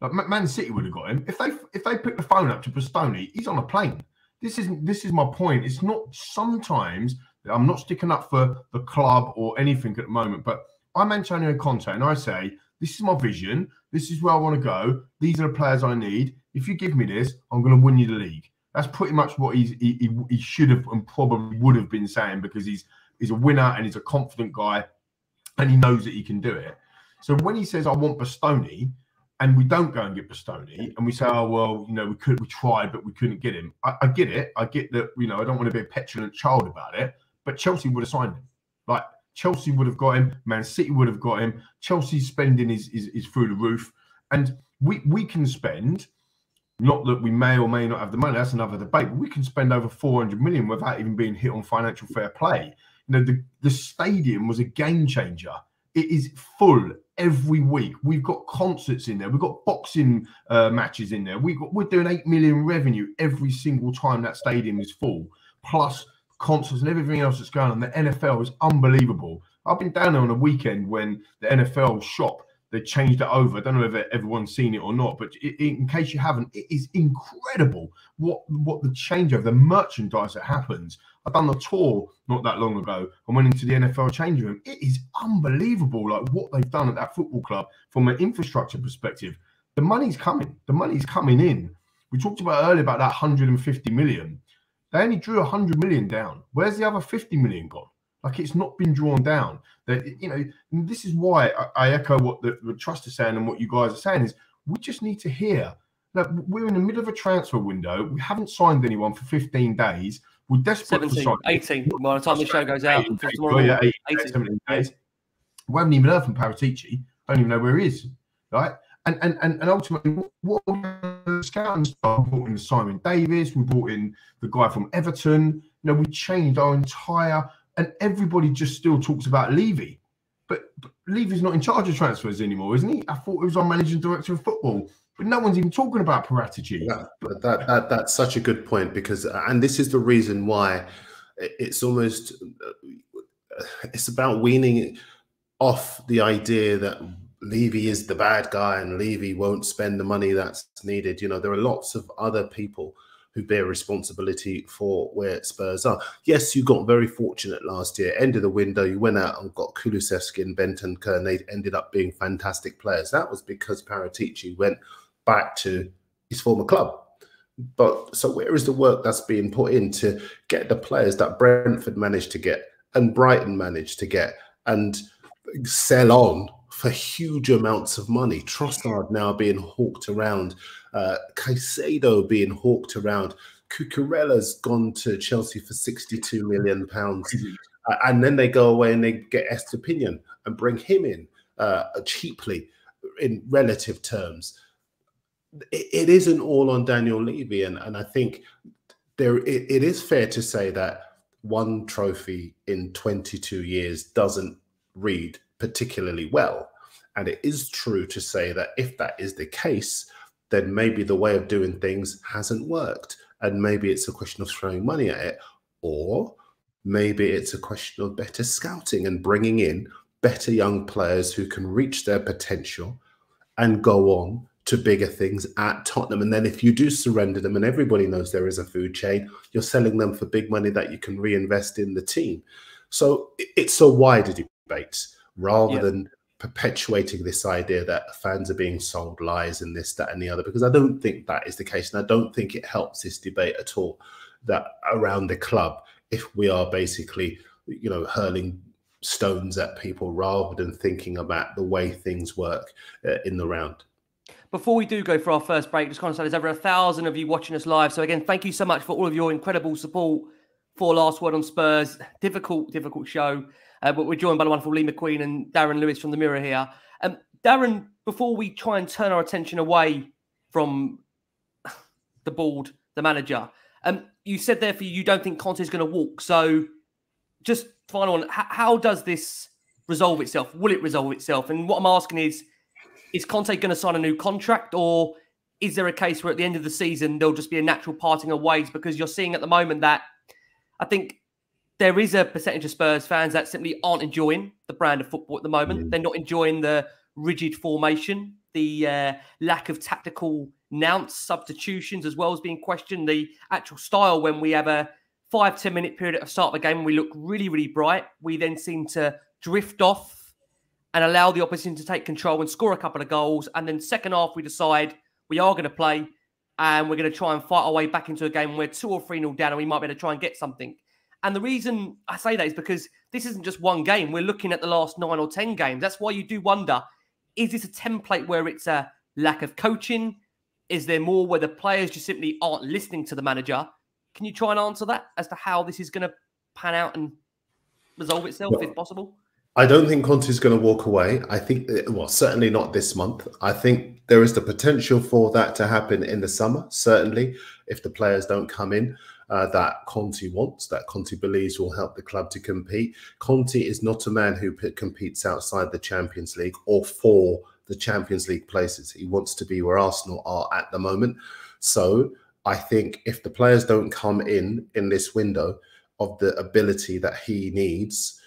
Like Man City would have got him. If they if they pick the phone up to Bastoni, he's on a plane. This is this is my point. It's not sometimes I'm not sticking up for the club or anything at the moment, but I'm Antonio Conte and I say, this is my vision. This is where I want to go. These are the players I need. If you give me this, I'm going to win you the league. That's pretty much what he, he, he should have and probably would have been saying because he's he's a winner and he's a confident guy and he knows that he can do it. So when he says I want Bastoni and we don't go and get Bastoni and we say, oh well, you know, we could we tried but we couldn't get him. I, I get it. I get that, you know, I don't want to be a petulant child about it, but Chelsea would have signed him. Like Chelsea would have got him, Man City would have got him. Chelsea's spending is, is, is through the roof. And we we can spend not that we may or may not have the money, that's another debate, but we can spend over 400 million without even being hit on financial fair play. You know, the, the stadium was a game changer. It is full every week. We've got concerts in there. We've got boxing uh, matches in there. We got we're doing eight million revenue every single time that stadium is full, plus concerts and everything else that's going on. The NFL is unbelievable. I've been down there on a weekend when the NFL shop they changed it over. I don't know if everyone's seen it or not, but in case you haven't, it is incredible what what the changeover, the merchandise that happens. I've done the tour not that long ago and went into the NFL changing room. It is unbelievable, like what they've done at that football club from an infrastructure perspective. The money's coming. The money's coming in. We talked about earlier about that 150 million. They only drew 100 million down. Where's the other 50 million gone? Like it's not been drawn down. That you know, this is why I, I echo what the, the, trust is saying and what you guys are saying is we just need to hear that we're in the middle of a transfer window. We haven't signed anyone for 15 days. We're desperate 17, for 18 by the time the show goes out. 18, yeah, 18, 18. 17 days. We haven't even heard from Paratici. Don't even know where he is. Right? And and and, and ultimately, what scouting staff brought in Simon Davis, we brought in the guy from Everton. You know, we changed our entire and everybody just still talks about Levy. But, but Levy's not in charge of transfers anymore, isn't he? I thought he was our managing director of football. But no one's even talking about Paratici. Yeah, but that, that that's such a good point because, uh, and this is the reason why it's almost uh, it's about weaning off the idea that Levy is the bad guy and Levy won't spend the money that's needed. You know, there are lots of other people who bear responsibility for where Spurs are. Yes, you got very fortunate last year. End of the window, you went out and got Kulusevski and Bentancur, and they ended up being fantastic players. That was because Paratici went back to his former club. But so where is the work that's being put in to get the players that Brentford managed to get and Brighton managed to get and sell on for huge amounts of money? Trossard now being hawked around uh, Caicedo being hawked around. Cucurella's gone to Chelsea for 62 million pounds. Uh, and then they go away and they get Estupiñán and bring him in uh, cheaply in relative terms. It, it isn't all on Daniel Levy. And, and I think there it, it is fair to say that one trophy in 22 years doesn't read particularly well. And it is true to say that if that is the case, then maybe the way of doing things hasn't worked. And maybe it's a question of throwing money at it, or maybe it's a question of better scouting and bringing in better young players who can reach their potential and go on to bigger things at Tottenham. And then if you do surrender them, and everybody knows there is a food chain, you're selling them for big money that you can reinvest in the team. So it's a wider debate rather yeah. than perpetuating this idea that fans are being sold lies and this, that, and the other, because I don't think that is the case. And I don't think it helps this debate at all that around the club, if we are basically, you know, hurling stones at people rather than thinking about the way things work uh, in the round. Before we do go for our first break, just want to say there's over a thousand of you watching us live. So again, thank you so much for all of your incredible support for Last Word on Spurs. Difficult, difficult show. Uh, but we're joined by the wonderful Lee McQueen and Darren Lewis from the Mirror here. Um, Darren, before we try and turn our attention away from the board, the manager, um, you said there for you, don't think Conte is going to walk. So, just final one, how, how does this resolve itself? Will it resolve itself? And what I'm asking is, is Conte going to sign a new contract, or is there a case where at the end of the season there'll just be a natural parting of ways? Because you're seeing at the moment that I think there is a percentage of Spurs fans that simply aren't enjoying the brand of football at the moment. Mm. They're not enjoying the rigid formation, the uh, lack of tactical nounce substitutions as well as being questioned, the actual style when we have a five ten minute period at the start of the game and we look really, really bright. We then seem to drift off and allow the opposition to take control and score a couple of goals. And then second half, we decide we are going to play and we're going to try and fight our way back into a game where two or three nil down, and we might be able to try and get something. And the reason I say that is because this isn't just one game. We're looking at the last nine or ten games. That's why you do wonder: is this a template where it's a lack of coaching? Is there more where the players just simply aren't listening to the manager? Can you try and answer that as to how this is going to pan out and resolve itself, if possible? I don't think Conte is going to walk away. I think, well, certainly not this month. I think there is the potential for that to happen in the summer, certainly, if the players don't come in uh, that Conte wants, that Conte believes will help the club to compete. Conte is not a man who competes outside the Champions League or for the Champions League places. He wants to be where Arsenal are at the moment. So I think if the players don't come in in this window of the ability that he needs,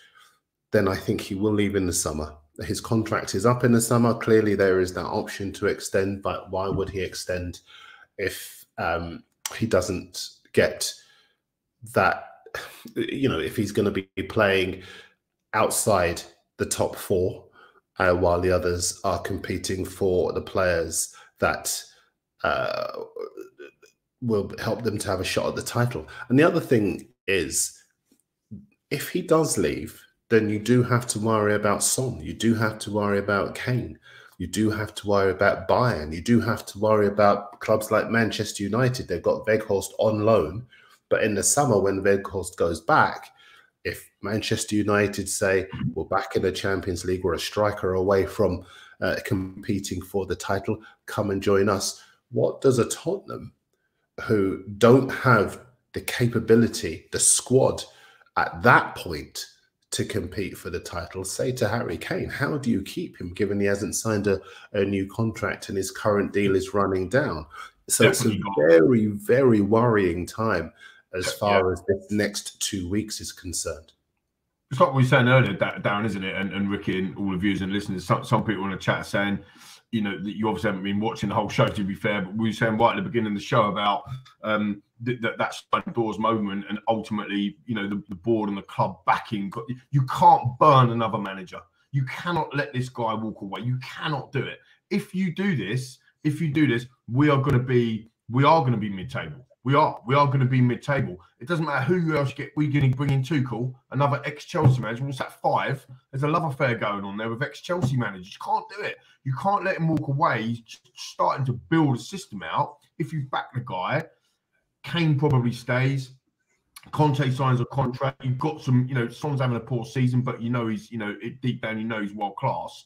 then I think he will leave in the summer. His contract is up in the summer. Clearly, there is that option to extend, but why would he extend if um, he doesn't get that? You know, if he's going to be playing outside the top four, uh, while the others are competing for the players that uh, will help them to have a shot at the title. And the other thing is, if he does leave, then you do have to worry about Son. You do have to worry about Kane. You do have to worry about Bayern. You do have to worry about clubs like Manchester United. They've got Weghorst on loan. But in the summer, when Weghorst goes back, if Manchester United say, we're back in the Champions League, we're a striker away from uh, competing for the title, come and join us. What does a Tottenham, who don't have the capability, the squad at that point to compete for the title. Say to Harry Kane, how do you keep him given he hasn't signed a, a new contract and his current deal is running down? So Definitely it's a very, very worrying time as far yeah. as this next two weeks is concerned. It's like we were saying earlier, Darren, isn't it? And, and Ricky and all the viewers and listeners, some, some people in the chat saying, you know, that you obviously haven't been watching the whole show, to be fair, but we were saying right at the beginning of the show about um, th- that that doors moment and ultimately, you know, the, the board and the club backing. You can't burn another manager. You cannot let this guy walk away. You cannot do it. If you do this, if you do this, we are going to be we are going to be mid-table. We are. We are going to be mid-table. It doesn't matter who else get. We're going to bring in Tuchel, another ex-Chelsea manager. What's that? Five. There's a love affair going on there with ex-Chelsea managers. You can't do it. You can't let him walk away. He's starting to build a system out. If you back the guy, Kane probably stays. Conte signs a contract. You've got some. You know, Son's having a poor season, but you know he's. You know, deep down, you know he's world class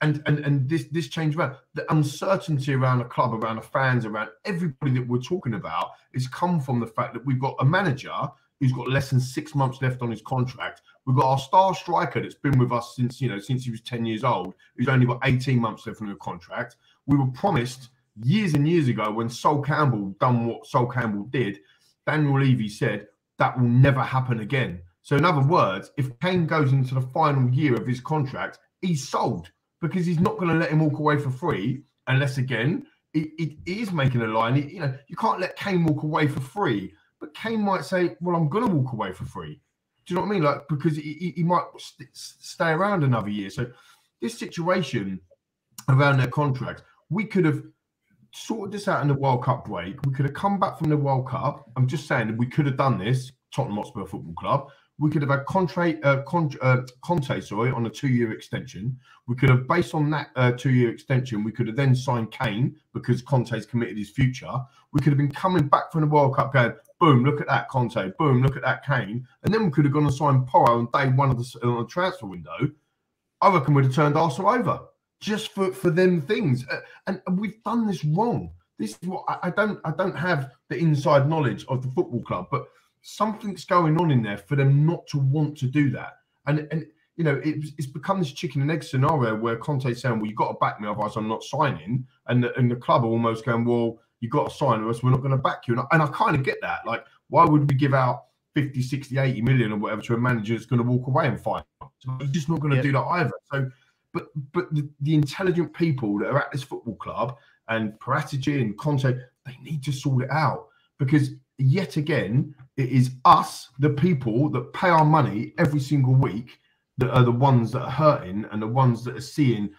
and and and this this change around the uncertainty around the club, around the fans, around everybody that we're talking about is come from the fact that we've got a manager who's got less than six months left on his contract. We've got our star striker that's been with us since you know since he was ten years old, who's only got eighteen months left on the contract. We were promised years and years ago when Sol Campbell done what Sol Campbell did. Daniel Levy said that will never happen again. So in other words, if Kane goes into the final year of his contract, he's sold because he's not going to let him walk away for free unless again it, it is making a line. He, you know, you can't let Kane walk away for free. But Kane might say, "Well, I'm going to walk away for free." Do you know what I mean? Like because he, he might st- stay around another year. So this situation around their contracts, we could have sorted this out in the World Cup break. We could have come back from the World Cup. I'm just saying we could have done this. Tottenham Hotspur Football Club we could have had Conte, uh, uh, Conte sorry, on a two-year extension. We could have, based on that uh, two-year extension, we could have then signed Kane because Conte's committed his future. We could have been coming back from the World Cup going, boom, look at that Conte, boom, look at that Kane, and then we could have gone and signed Porro on day one of the, on the transfer window. I reckon we'd have turned Arsenal over just for for them things, uh, and, and we've done this wrong. This is what I, I don't I don't have the inside knowledge of the football club, but something's going on in there for them not to want to do that. And and you know, it's, it's become this chicken and egg scenario where Conte's saying, "Well, you've got to back me, otherwise I'm not signing," and the, and the club are almost going, "Well, you've got to sign, or else we're not going to back you." And I, and I kind of get that. Like, why would we give out 50, 60, 80 million or whatever to a manager that's going to walk away and fight? So he's just not going to yeah. do that either. So, but but the, the intelligent people that are at this football club and Paratici and Conte, they need to sort it out because yet again, it is us, the people that pay our money every single week, that are the ones that are hurting and the ones that are seeing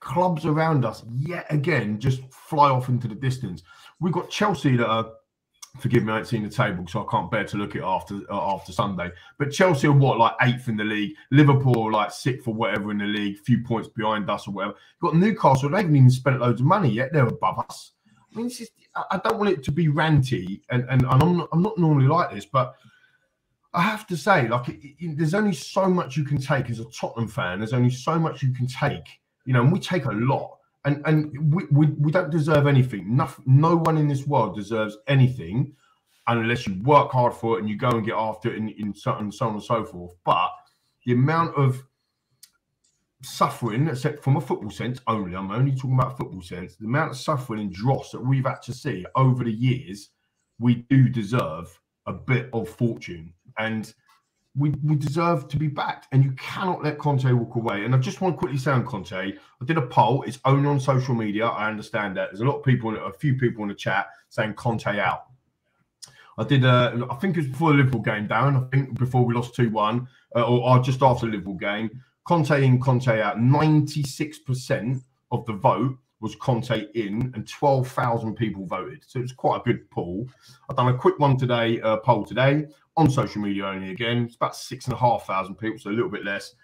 clubs around us yet again just fly off into the distance. We've got Chelsea that are forgive me, I ain't seen the table, so I can't bear to look at it after uh, after Sunday. But Chelsea are what, like eighth in the league. Liverpool like sixth or whatever in the league, few points behind us or whatever. You've got Newcastle, they haven't even spent loads of money yet. They're above us. I mean, just, I don't want it to be ranty, and, and, and I'm, not, I'm not normally like this, but I have to say, like, it, it, there's only so much you can take as a Tottenham fan. There's only so much you can take, you know, and we take a lot and and we, we, we don't deserve anything. No, no one in this world deserves anything unless you work hard for it and you go and get after it and, in so, and so on and so forth. But the amount of suffering, except from a football sense only, I'm only talking about football sense, the amount of suffering and dross that we've had to see over the years, we do deserve a bit of fortune. And we, we deserve to be backed, and you cannot let Conte walk away. And I just want to quickly say on Conte, I did a poll. It's only on social media. I understand that there's a lot of people, a few people in the chat saying Conte out. I did. A, I think it was before the Liverpool game, down. I think before we lost two one, uh, or, or, just after the Liverpool game. Conte in, Conte out. Ninety six percent of the vote was Conte in, and twelve thousand people voted. So it's quite a good poll. I've done a quick one today, uh, poll today on social media only again. It's about six and a half thousand people, so a little bit less.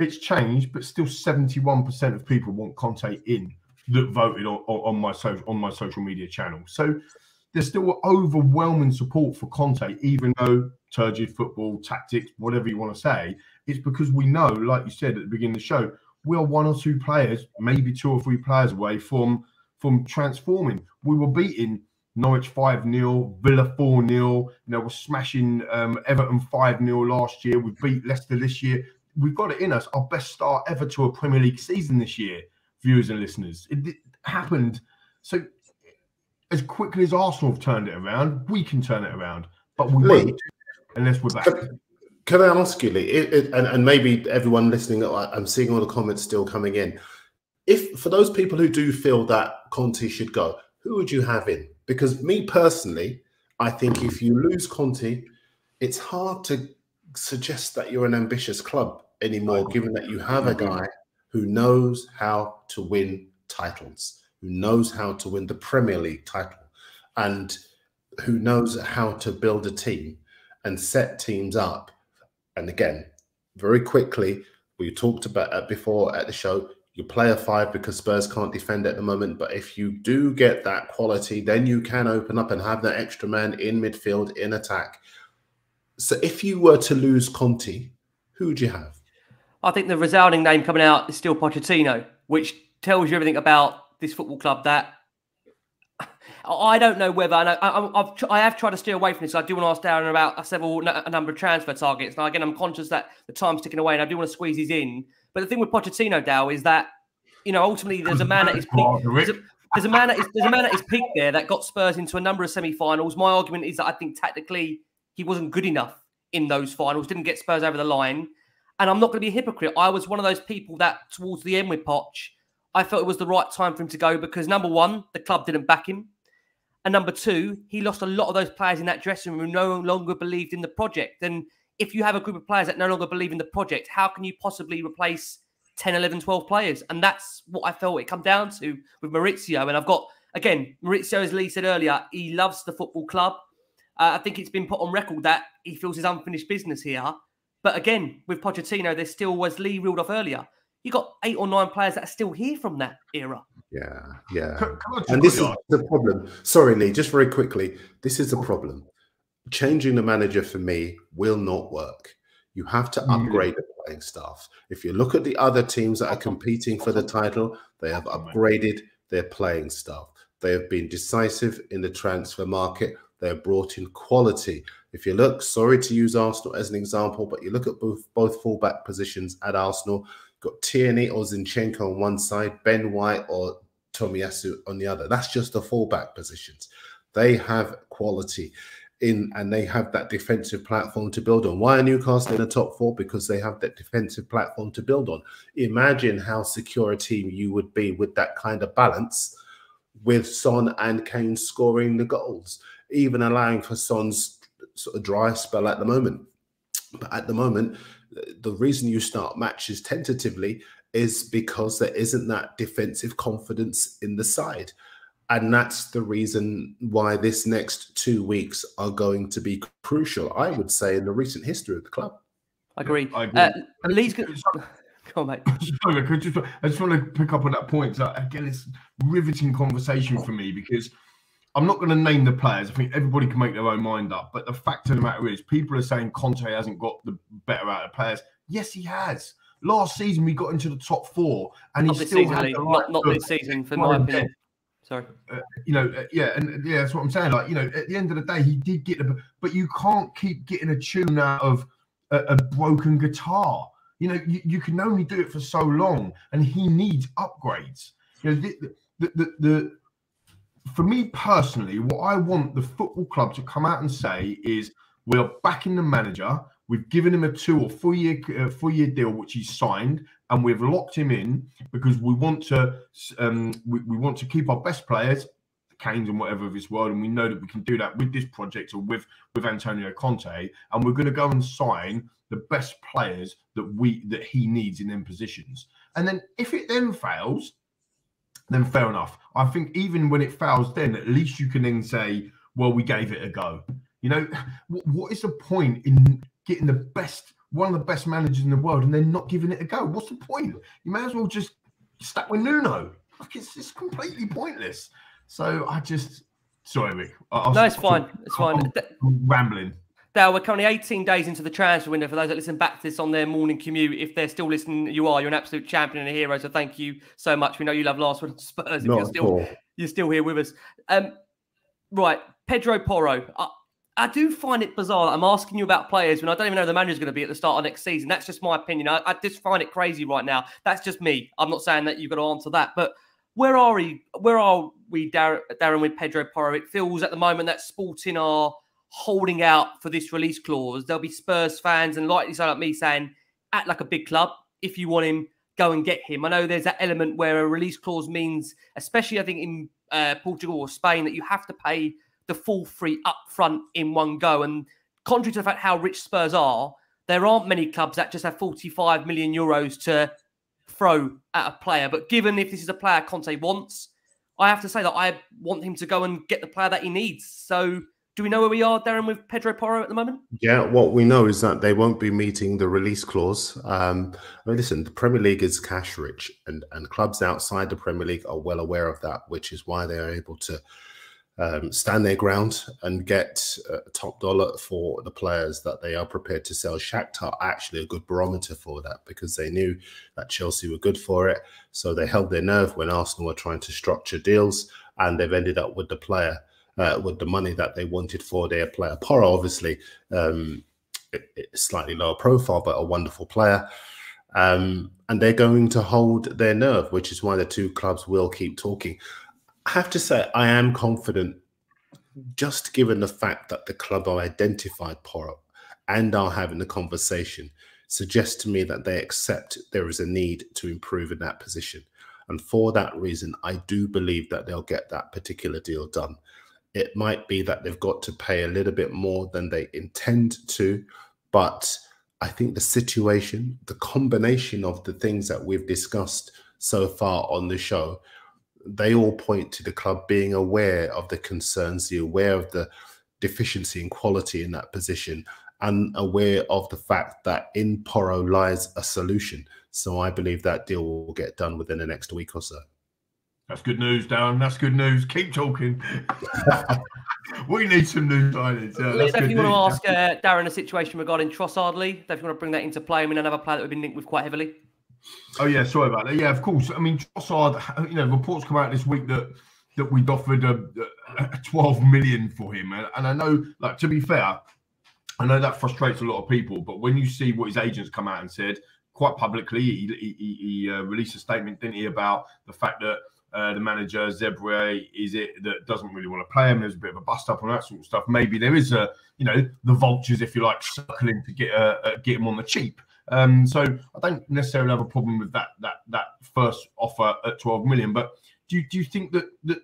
It's changed, but still 71% of people want Conte in that voted on, on my social on my social media channel. So there's still overwhelming support for Conte, even though turgid football, tactics, whatever you want to say. It's because we know, like you said at the beginning of the show, we are one or two players, maybe two or three players away from from transforming. We were beating Norwich 5 0, Villa 4 0. You know, we're smashing um, Everton 5 0 last year. We beat Leicester this year. We've got it in us. Our best start ever to a Premier League season this year, viewers and listeners. It, it happened. So, as quickly as Arsenal have turned it around, we can turn it around. But we Lee, won't unless we're back. Can I ask you, Lee, it, it, and, and maybe everyone listening, I'm seeing all the comments still coming in. If for those people who do feel that Conte should go, who would you have in? Because me personally, I think if you lose Conte, it's hard to suggest that you're an ambitious club anymore, given that you have a guy who knows how to win titles, who knows how to win the Premier League title, and who knows how to build a team and set teams up. And again, very quickly, we talked about it before at the show. You play a five because Spurs can't defend at the moment. But if you do get that quality, then you can open up and have that extra man in midfield in attack. So if you were to lose Conte, who would you have? I think the resounding name coming out is still Pochettino, which tells you everything about this football club that I don't know whether I, I've, I have tried to steer away from this. I do want to ask Darren about several a number of transfer targets. Now, again, I'm conscious that the time's ticking away, and I do want to squeeze these in. But the thing with Pochettino, Dow, is that you know ultimately there's a man at his peak. There's a, there's a man at his, there's a man at his peak there that got Spurs into a number of semi-finals. My argument is that I think tactically he wasn't good enough in those finals. Didn't get Spurs over the line. And I'm not going to be a hypocrite. I was one of those people that towards the end with Poch, I felt it was the right time for him to go because number one, the club didn't back him. And number two, he lost a lot of those players in that dressing room who no longer believed in the project. And if you have a group of players that no longer believe in the project, how can you possibly replace 10, 11, 12 players? And that's what I felt it come down to with Mauricio. And I've got, again, Mauricio, as Lee said earlier, he loves the football club. Uh, I think it's been put on record that he feels his unfinished business here. But again, with Pochettino, there's still, as Lee reeled off earlier, you got eight or nine players that are still here from that era. Yeah, yeah. and this is the problem. Sorry, Lee, just very quickly. This is the problem changing the manager for me will not work. You have to mm. upgrade the playing staff. If you look at the other teams that are competing for the title, they have upgraded their playing staff. They have been decisive in the transfer market. They have brought in quality. If you look, sorry to use Arsenal as an example, but you look at both both fullback positions at Arsenal. Got Tierney or Zinchenko on one side, Ben White or Tomiyasu on the other. That's just the fullback positions. They have quality in and they have that defensive platform to build on. Why are Newcastle in the top four? Because they have that defensive platform to build on. Imagine how secure a team you would be with that kind of balance, with Son and Kane scoring the goals, even allowing for Son's sort of dry spell at the moment. But at the moment, the reason you start matches tentatively is because there isn't that defensive confidence in the side. And that's the reason why this next two weeks are going to be crucial, I would say, in the recent history of the club. I agree. I agree. Uh, Lee's going Go on, mate. Sorry, I just, I just want to pick up on that point. So again, it's riveting conversation for me because I'm not going to name the players. I think everybody can make their own mind up. But the fact of the matter is, people are saying Conte hasn't got the better out of players. Yes, he has. Last season, we got into the top four, and he still season, had not, not this season, for my opinion. Sorry. Uh, you know, uh, yeah, and yeah, that's what I'm saying. Like, you know, at the end of the day, he did get the, but you can't keep getting a tune out of a, a broken guitar. You know, you, you, can only do it for so long, and he needs upgrades. You know, the, the, the, the for me personally, what I want the football club to come out and say is we're backing the manager. We've given him a two or four year uh, four year deal, which he's signed, and we've locked him in because we want to um, we, we want to keep our best players, Kane's and whatever of this world, and we know that we can do that with this project or with with Antonio Conte, and we're going to go and sign the best players that we that he needs in them positions. And then if it then fails, then fair enough. I think even when it fails, then at least you can then say, well, we gave it a go. You know, what is the point in getting the best, one of the best managers in the world, and then not giving it a go? What's the point? You may as well just stack with Nuno. Like it's just completely pointless. So I just, sorry, Rick. I, no, it's fine. It's fine. I'm rambling. Dale, we're currently 18 days into the transfer window. For those that listen back to this on their morning commute, if they're still listening, you are. You're an absolute champion and a hero. So thank you so much. We know you love last one Spurs. If Not you're still you're still here with us. Um, right, Pedro Porro. I, I do find it bizarre that I'm asking you about players when I don't even know the manager's going to be at the start of next season. That's just my opinion. I, I just find it crazy right now. That's just me. I'm not saying that you've got to answer that, but where are we? Where are we, Darren, Darren, with Pedro Porro? It feels at the moment that Sporting are holding out for this release clause. There'll be Spurs fans and likely so like me saying, act like a big club. If you want him, go and get him. I know there's that element where a release clause means, especially I think in uh, Portugal or Spain, that you have to pay the full free up front in one go. And contrary to the fact how rich Spurs are, there aren't many clubs that just have 45 million euros to throw at a player. But given if this is a player Conte wants, I have to say that I want him to go and get the player that he needs. So do we know where we are, Darren, with Pedro Porro at the moment? Yeah, what we know is that they won't be meeting the release clause. Um, I mean, listen, the Premier League is cash rich, and, and clubs outside the Premier League are well aware of that, which is why they are able to um, stand their ground and get uh, top dollar for the players that they are prepared to sell. Shakhtar actually a good barometer for that because they knew that Chelsea were good for it. So they held their nerve when Arsenal were trying to structure deals and they've ended up with the player, uh, with the money that they wanted for their player. Porro, obviously, um, it, it's slightly lower profile, but a wonderful player. Um, and they're going to hold their nerve, which is why the two clubs will keep talking. I have to say, I am confident, just given the fact that the club are identified Porro and are having the conversation, suggests to me that they accept there is a need to improve in that position. And for that reason, I do believe that they'll get that particular deal done. It might be that they've got to pay a little bit more than they intend to, but I think the situation, the combination of the things that we've discussed so far on the show, they all point to the club being aware of the concerns, the aware of the deficiency in quality in that position, and aware of the fact that in Porro lies a solution. So I believe that deal will get done within the next week or so. That's good news, Darren. That's good news. Keep talking. we need some new signings. Yeah, if you want to ask uh, Darren a situation regarding Trossard Lee, if you want to bring that into play, I mean, another player that we've been linked with quite heavily. Oh yeah, sorry about that. Yeah, of course. I mean, Trossard. You know, reports come out this week that that we'd offered a, a 12 million for him, and, and I know, like to be fair, I know that frustrates a lot of people. But when you see what his agents come out and said quite publicly, he, he, he uh, released a statement, didn't he, about the fact that uh, the manager Zerbi is it that doesn't really want to play him. There's a bit of a bust up on that sort of stuff. Maybe there is a you know the vultures, if you like, circling to get uh, uh get him on the cheap. Um, so I don't necessarily have a problem with that that that first offer at 12 million. But do you, do you think that that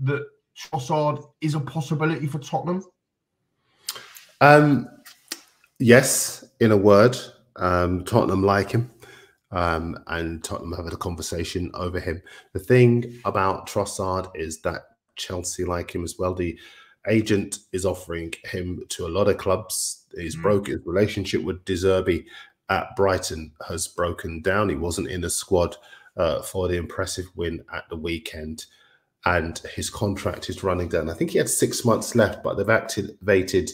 that Trossard is a possibility for Tottenham? Um, yes, in a word, um, Tottenham like him. Um, and Tottenham having a conversation over him. The thing about Trossard is that Chelsea like him as well. The agent is offering him to a lot of clubs. He's mm. broke his relationship with De Zerbi at Brighton has broken down. He wasn't in the squad uh, for the impressive win at the weekend, and his contract is running down. I think he had six months left, but they've activated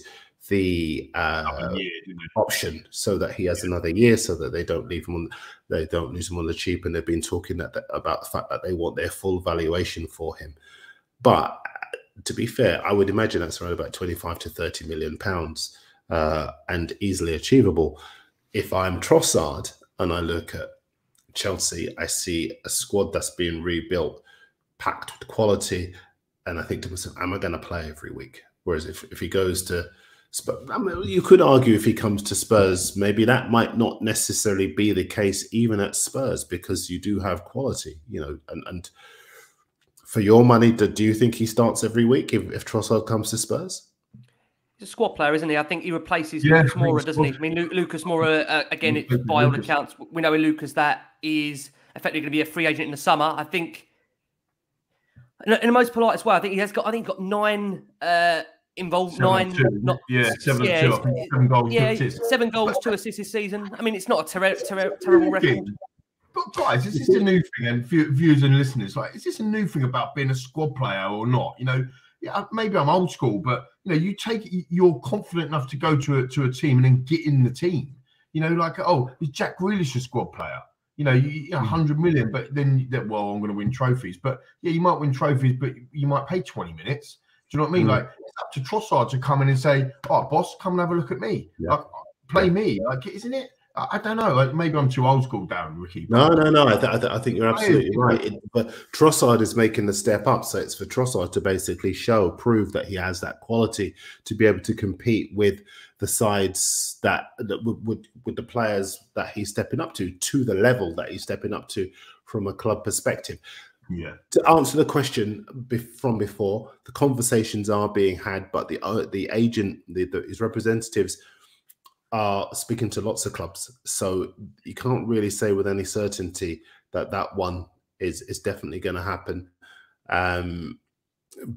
the uh, year, option so that he has yeah. another year, so that they don't leave him on, they don't lose him on the cheap. And they've been talking that, about the fact that they want their full valuation for him. But to be fair, I would imagine that's around about twenty-five to thirty million pounds, uh, and easily achievable. If I'm Trossard and I look at Chelsea, I see a squad that's being rebuilt, packed with quality, and I think to myself, am I going to play every week? Whereas if, if he goes to I mean, you could argue if he comes to Spurs, maybe that might not necessarily be the case even at Spurs because you do have quality, you know. And, and for your money, do, do you think he starts every week if, if Trossard comes to Spurs? He's a squad player, isn't he? I think he replaces yeah, Lucas Moura, doesn't he? I mean, Lucas Moura, uh, again, it, by all accounts, we know in Lucas that is effectively going to be a free agent in the summer. I think, in, in the most polite as well, I think he has got, I think, got nine uh, involved, seven nine, two. not yeah, seven, yeah, two, seven goals, yeah, seven goals, two assists this season. I mean, it's not a ter- ter- terrible record. But guys, is this a new thing? And viewers and listeners, like, is this a new thing about being a squad player or not? You know, yeah, maybe I'm old school, but you know, you take you're confident enough to go to a to a team and then get in the team. You know, like oh, is Jack Grealish a squad player? You know, you, a hmm. hundred million, but then that well, I'm going to win trophies. But yeah, you might win trophies, but you might pay 20 minutes. Do you know what I mean? Mm. Like it's up to Trossard to come in and say, "Oh, boss, come and have a look at me. Yeah. Like, play me." Like, isn't it? I don't know. Like maybe I'm too old school, Darren Ricky. No, no, no. I, th- I, th- I think you're absolutely right. It, but Trossard is making the step up, so it's for Trossard to basically show, prove that he has that quality to be able to compete with the sides that, that would, with the players that he's stepping up to, to the level that he's stepping up to from a club perspective. Yeah. To answer the question from before, the conversations are being had, but the uh, the agent, the, the, his representatives are speaking to lots of clubs, so you can't really say with any certainty that that one is is definitely going to happen. Um,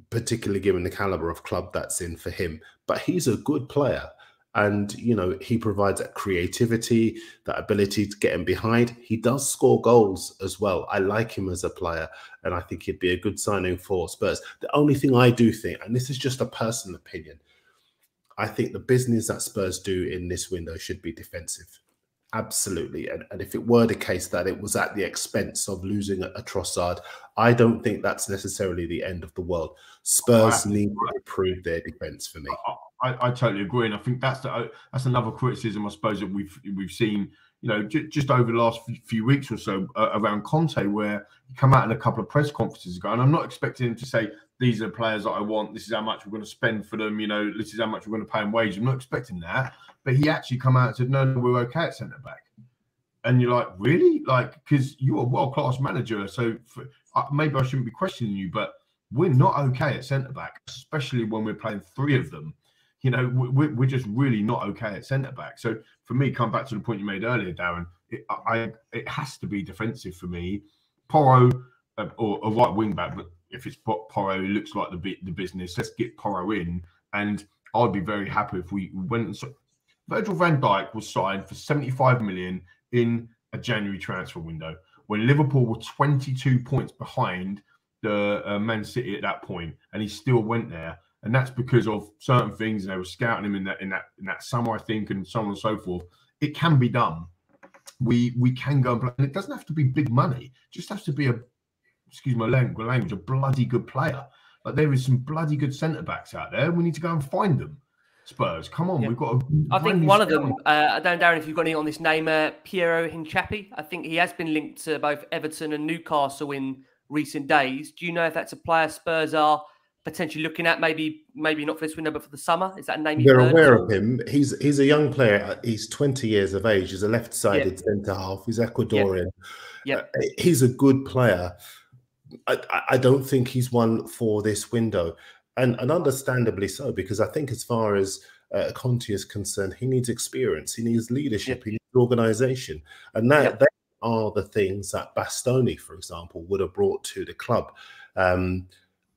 particularly given the caliber of club that's in for him. But he's a good player. And, you know, he provides that creativity, that ability to get him behind. He does score goals as well. I like him as a player, and I think he'd be a good signing for Spurs. The only thing I do think, and this is just a personal opinion, I think the business that Spurs do in this window should be defensive. Absolutely. And, and if it were the case that it was at the expense of losing a, a Trossard, I don't think that's necessarily the end of the world. Spurs need to improve their defense for me. Uh-huh. I, I, totally agree, and I think that's the, that's another criticism I suppose that we've we've seen you know, j- just over the last few weeks or so uh, around Conte, where he come out in a couple of press conferences ago, and I'm not expecting him to say these are the players that I want. This is how much we're going to spend for them. You know, this is how much we're going to pay in wage. I'm not expecting that, but he actually come out and said, "No, no, we're okay at centre back." And you're like, really? Like, because you're a world class manager, so for, uh, maybe I shouldn't be questioning you, but we're not okay at centre back, especially when we're playing three of them you know, we're, we're just really not okay at centre back. So for me, come back to the point you made earlier, Darren. It, I it has to be defensive for me. Porro uh, or a right wing back, but if it's Porro, it looks like the the business. Let's get Porro in, and I'd be very happy if we went. So Virgil Van Dijk was signed for 75 million in a January transfer window when Liverpool were 22 points behind the uh, Man City at that point, and he still went there and that's because of certain things. And they were scouting him in that in that in that summer, I think, and so on and so forth. It can be done. We we can go and play. And it doesn't have to be big money. It just has to be a excuse my language, a bloody good player. Like there is some bloody good centre backs out there. We need to go and find them. Spurs, come on, yeah. we've got. I think one of them. Uh, I don't know, Darren, if you've got any on this name, uh, Piero Hincapié. I think he has been linked to both Everton and Newcastle in recent days. Do you know if that's a player Spurs are potentially looking at? Maybe, maybe not for this window, but for the summer. Is that a name? They're aware of him. He's he's a young player. He's 20 years of age. He's a left-sided yeah. centre half. He's Ecuadorian. Yeah, uh, he's a good player. I, I don't think he's one for this window, and and understandably so because I think as far as uh, Conte is concerned, he needs experience, he needs leadership, he needs organisation, and that, that are the things that Bastoni, for example, would have brought to the club. Um,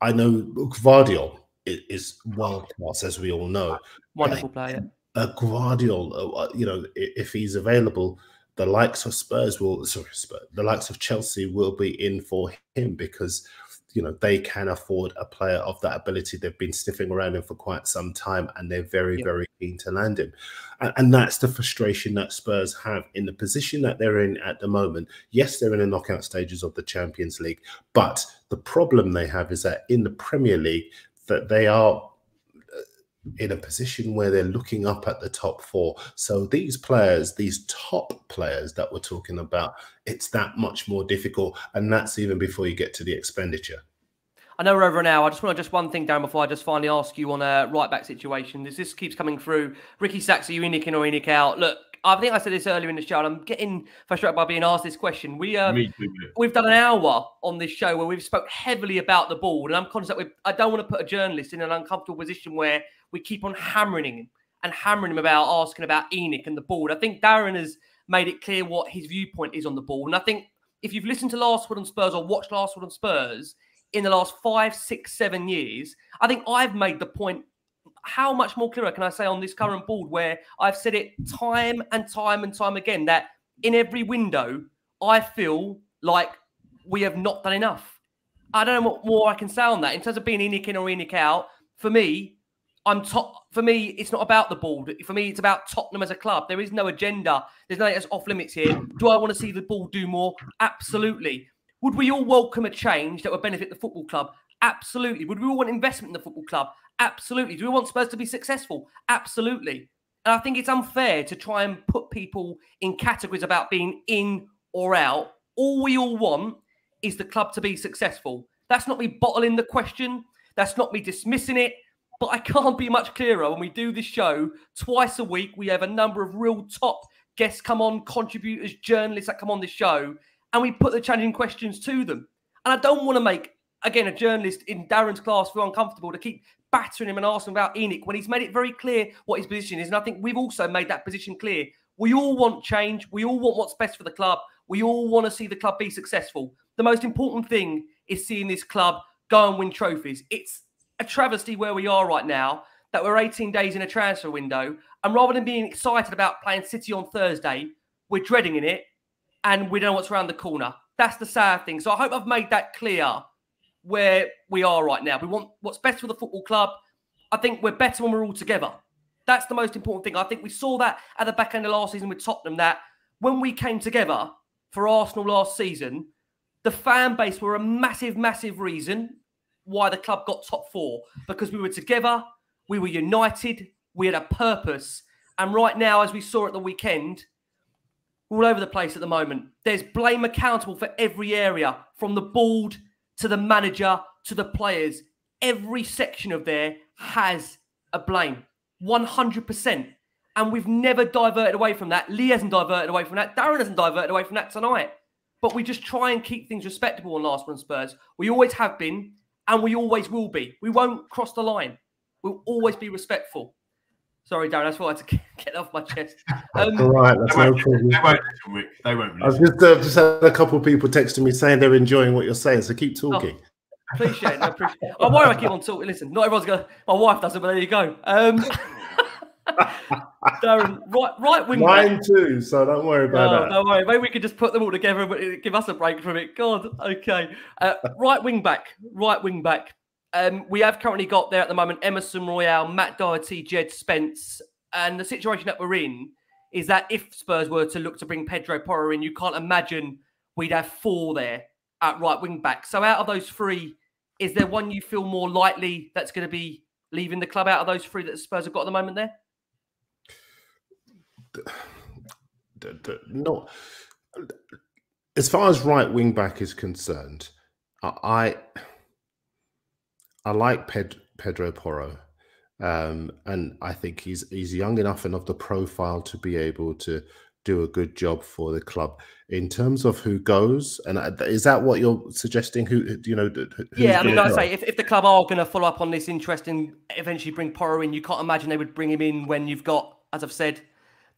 I know Gvardiol is world class, as we all know. Wonderful player. A Gvardiol, uh, uh, you know, if he's available, the likes of Spurs will, sorry, Spurs, the likes of Chelsea will be in for him because you know they can afford a player of that ability. They've been sniffing around him for quite some time, and they're very, very keen to land him. And, and, that's the frustration that Spurs have in the position that they're in at the moment. Yes, they're in the knockout stages of the Champions League, but the problem they have is that in the Premier League, that they are in a position where they're looking up at the top four. So these players, these top players that we're talking about, it's that much more difficult. And that's even before you get to the expenditure. I know we're over an hour. I just want to just one thing, down before I just finally ask you on a right back situation. This this keeps coming through. Ricky Sacks, are you in or in out? Look, I think I said this earlier in the show, and I'm getting frustrated by being asked this question. We um, we've done an hour on this show where we've spoke heavily about the ball, and I'm conscious that we I don't want to put a journalist in an uncomfortable position where we keep on hammering him and hammering him about asking about ENIC and the ball. I think Darren has made it clear what his viewpoint is on the ball. And I think if you've listened to Last Word on Spurs or watched Last Word on Spurs in the last five, six, seven years, I think I've made the point. How much more clearer can I say on this current board where I've said it time and time and time again that in every window, I feel like we have not done enough. I don't know what more I can say on that. In terms of being ENIC in or ENIC out, for me, I'm top. For me, it's not about the ball. For me, it's about Tottenham as a club. There is no agenda. There's nothing that's off limits here. Do I want to see the ball do more? Absolutely. Would we all welcome a change that would benefit the football club? Absolutely. Would we all want investment in the football club? Absolutely. Do we want Spurs to be successful? Absolutely. And I think it's unfair to try and put people in categories about being in or out. All we all want is the club to be successful. That's not me bottling the question. That's not me dismissing it. But I can't be much clearer. When we do this show twice a week, we have a number of real top guests come on, contributors, journalists that come on the show, and we put the challenging questions to them. And I don't want to make, again, a journalist in Darren's class feel uncomfortable to keep battering him and asking about ENIC when he's made it very clear what his position is. And I think we've also made that position clear. We all want change. We all want what's best for the club. We all want to see the club be successful. The most important thing is seeing this club go and win trophies. It's a travesty where we are right now that we're 18 days in a transfer window. And rather than being excited about playing City on Thursday, we're dreading in it and we don't know what's around the corner. That's the sad thing. So I hope I've made that clear where we are right now. We want what's best for the football club. I think we're better when we're all together. That's the most important thing. I think we saw that at the back end of last season with Tottenham that when we came together for Arsenal last season, the fan base were a massive, massive reason why the club got top four because we were together, we were united, we had a purpose. And right now, as we saw at the weekend, all over the place at the moment. There's blame accountable for every area, from the board to the manager to the players. Every section of there has a blame, 100%. And we've never diverted away from that. Lee hasn't diverted away from that. Darren hasn't diverted away from that tonight. But we just try and keep things respectable on Last One Spurs. We always have been and we always will be. We won't cross the line. We'll always be respectful. Sorry, Darren, I just wanted to get off my chest. Um, All right, that's no problem. They won't, they won't. I've just, uh, just had a couple of people texting me saying they're enjoying what you're saying, so keep oh, talking. Oh, appreciate it. I appreciate it. I worry I keep on talking. Listen, not everyone's going to, my wife doesn't, but there you go. Um, Darren, right, right wing. Mine back. too, so don't worry about no, that. Don't worry. Maybe we could just put them all together, and give us a break from it. God, okay. Uh, right wing back, right wing back. Um, we have currently got there at the moment Emerson Royal, Matt Doherty, Jed Spence, and the situation that we're in is that if Spurs were to look to bring Pedro Porro in, you can't imagine we'd have four there at right wing back. So out of those three, is there one you feel more likely that's going to be leaving the club out of those three that Spurs have got at the moment there? not as far as right wing back is concerned, I I like Ped, Pedro Porro, um, and I think he's he's young enough and of the profile to be able to do a good job for the club. In terms of who goes, and is that what you're suggesting? Who you know? Yeah, I mean, like I say, if, if the club are going to follow up on this interest and eventually bring Porro in, you can't imagine they would bring him in when you've got, as I've said,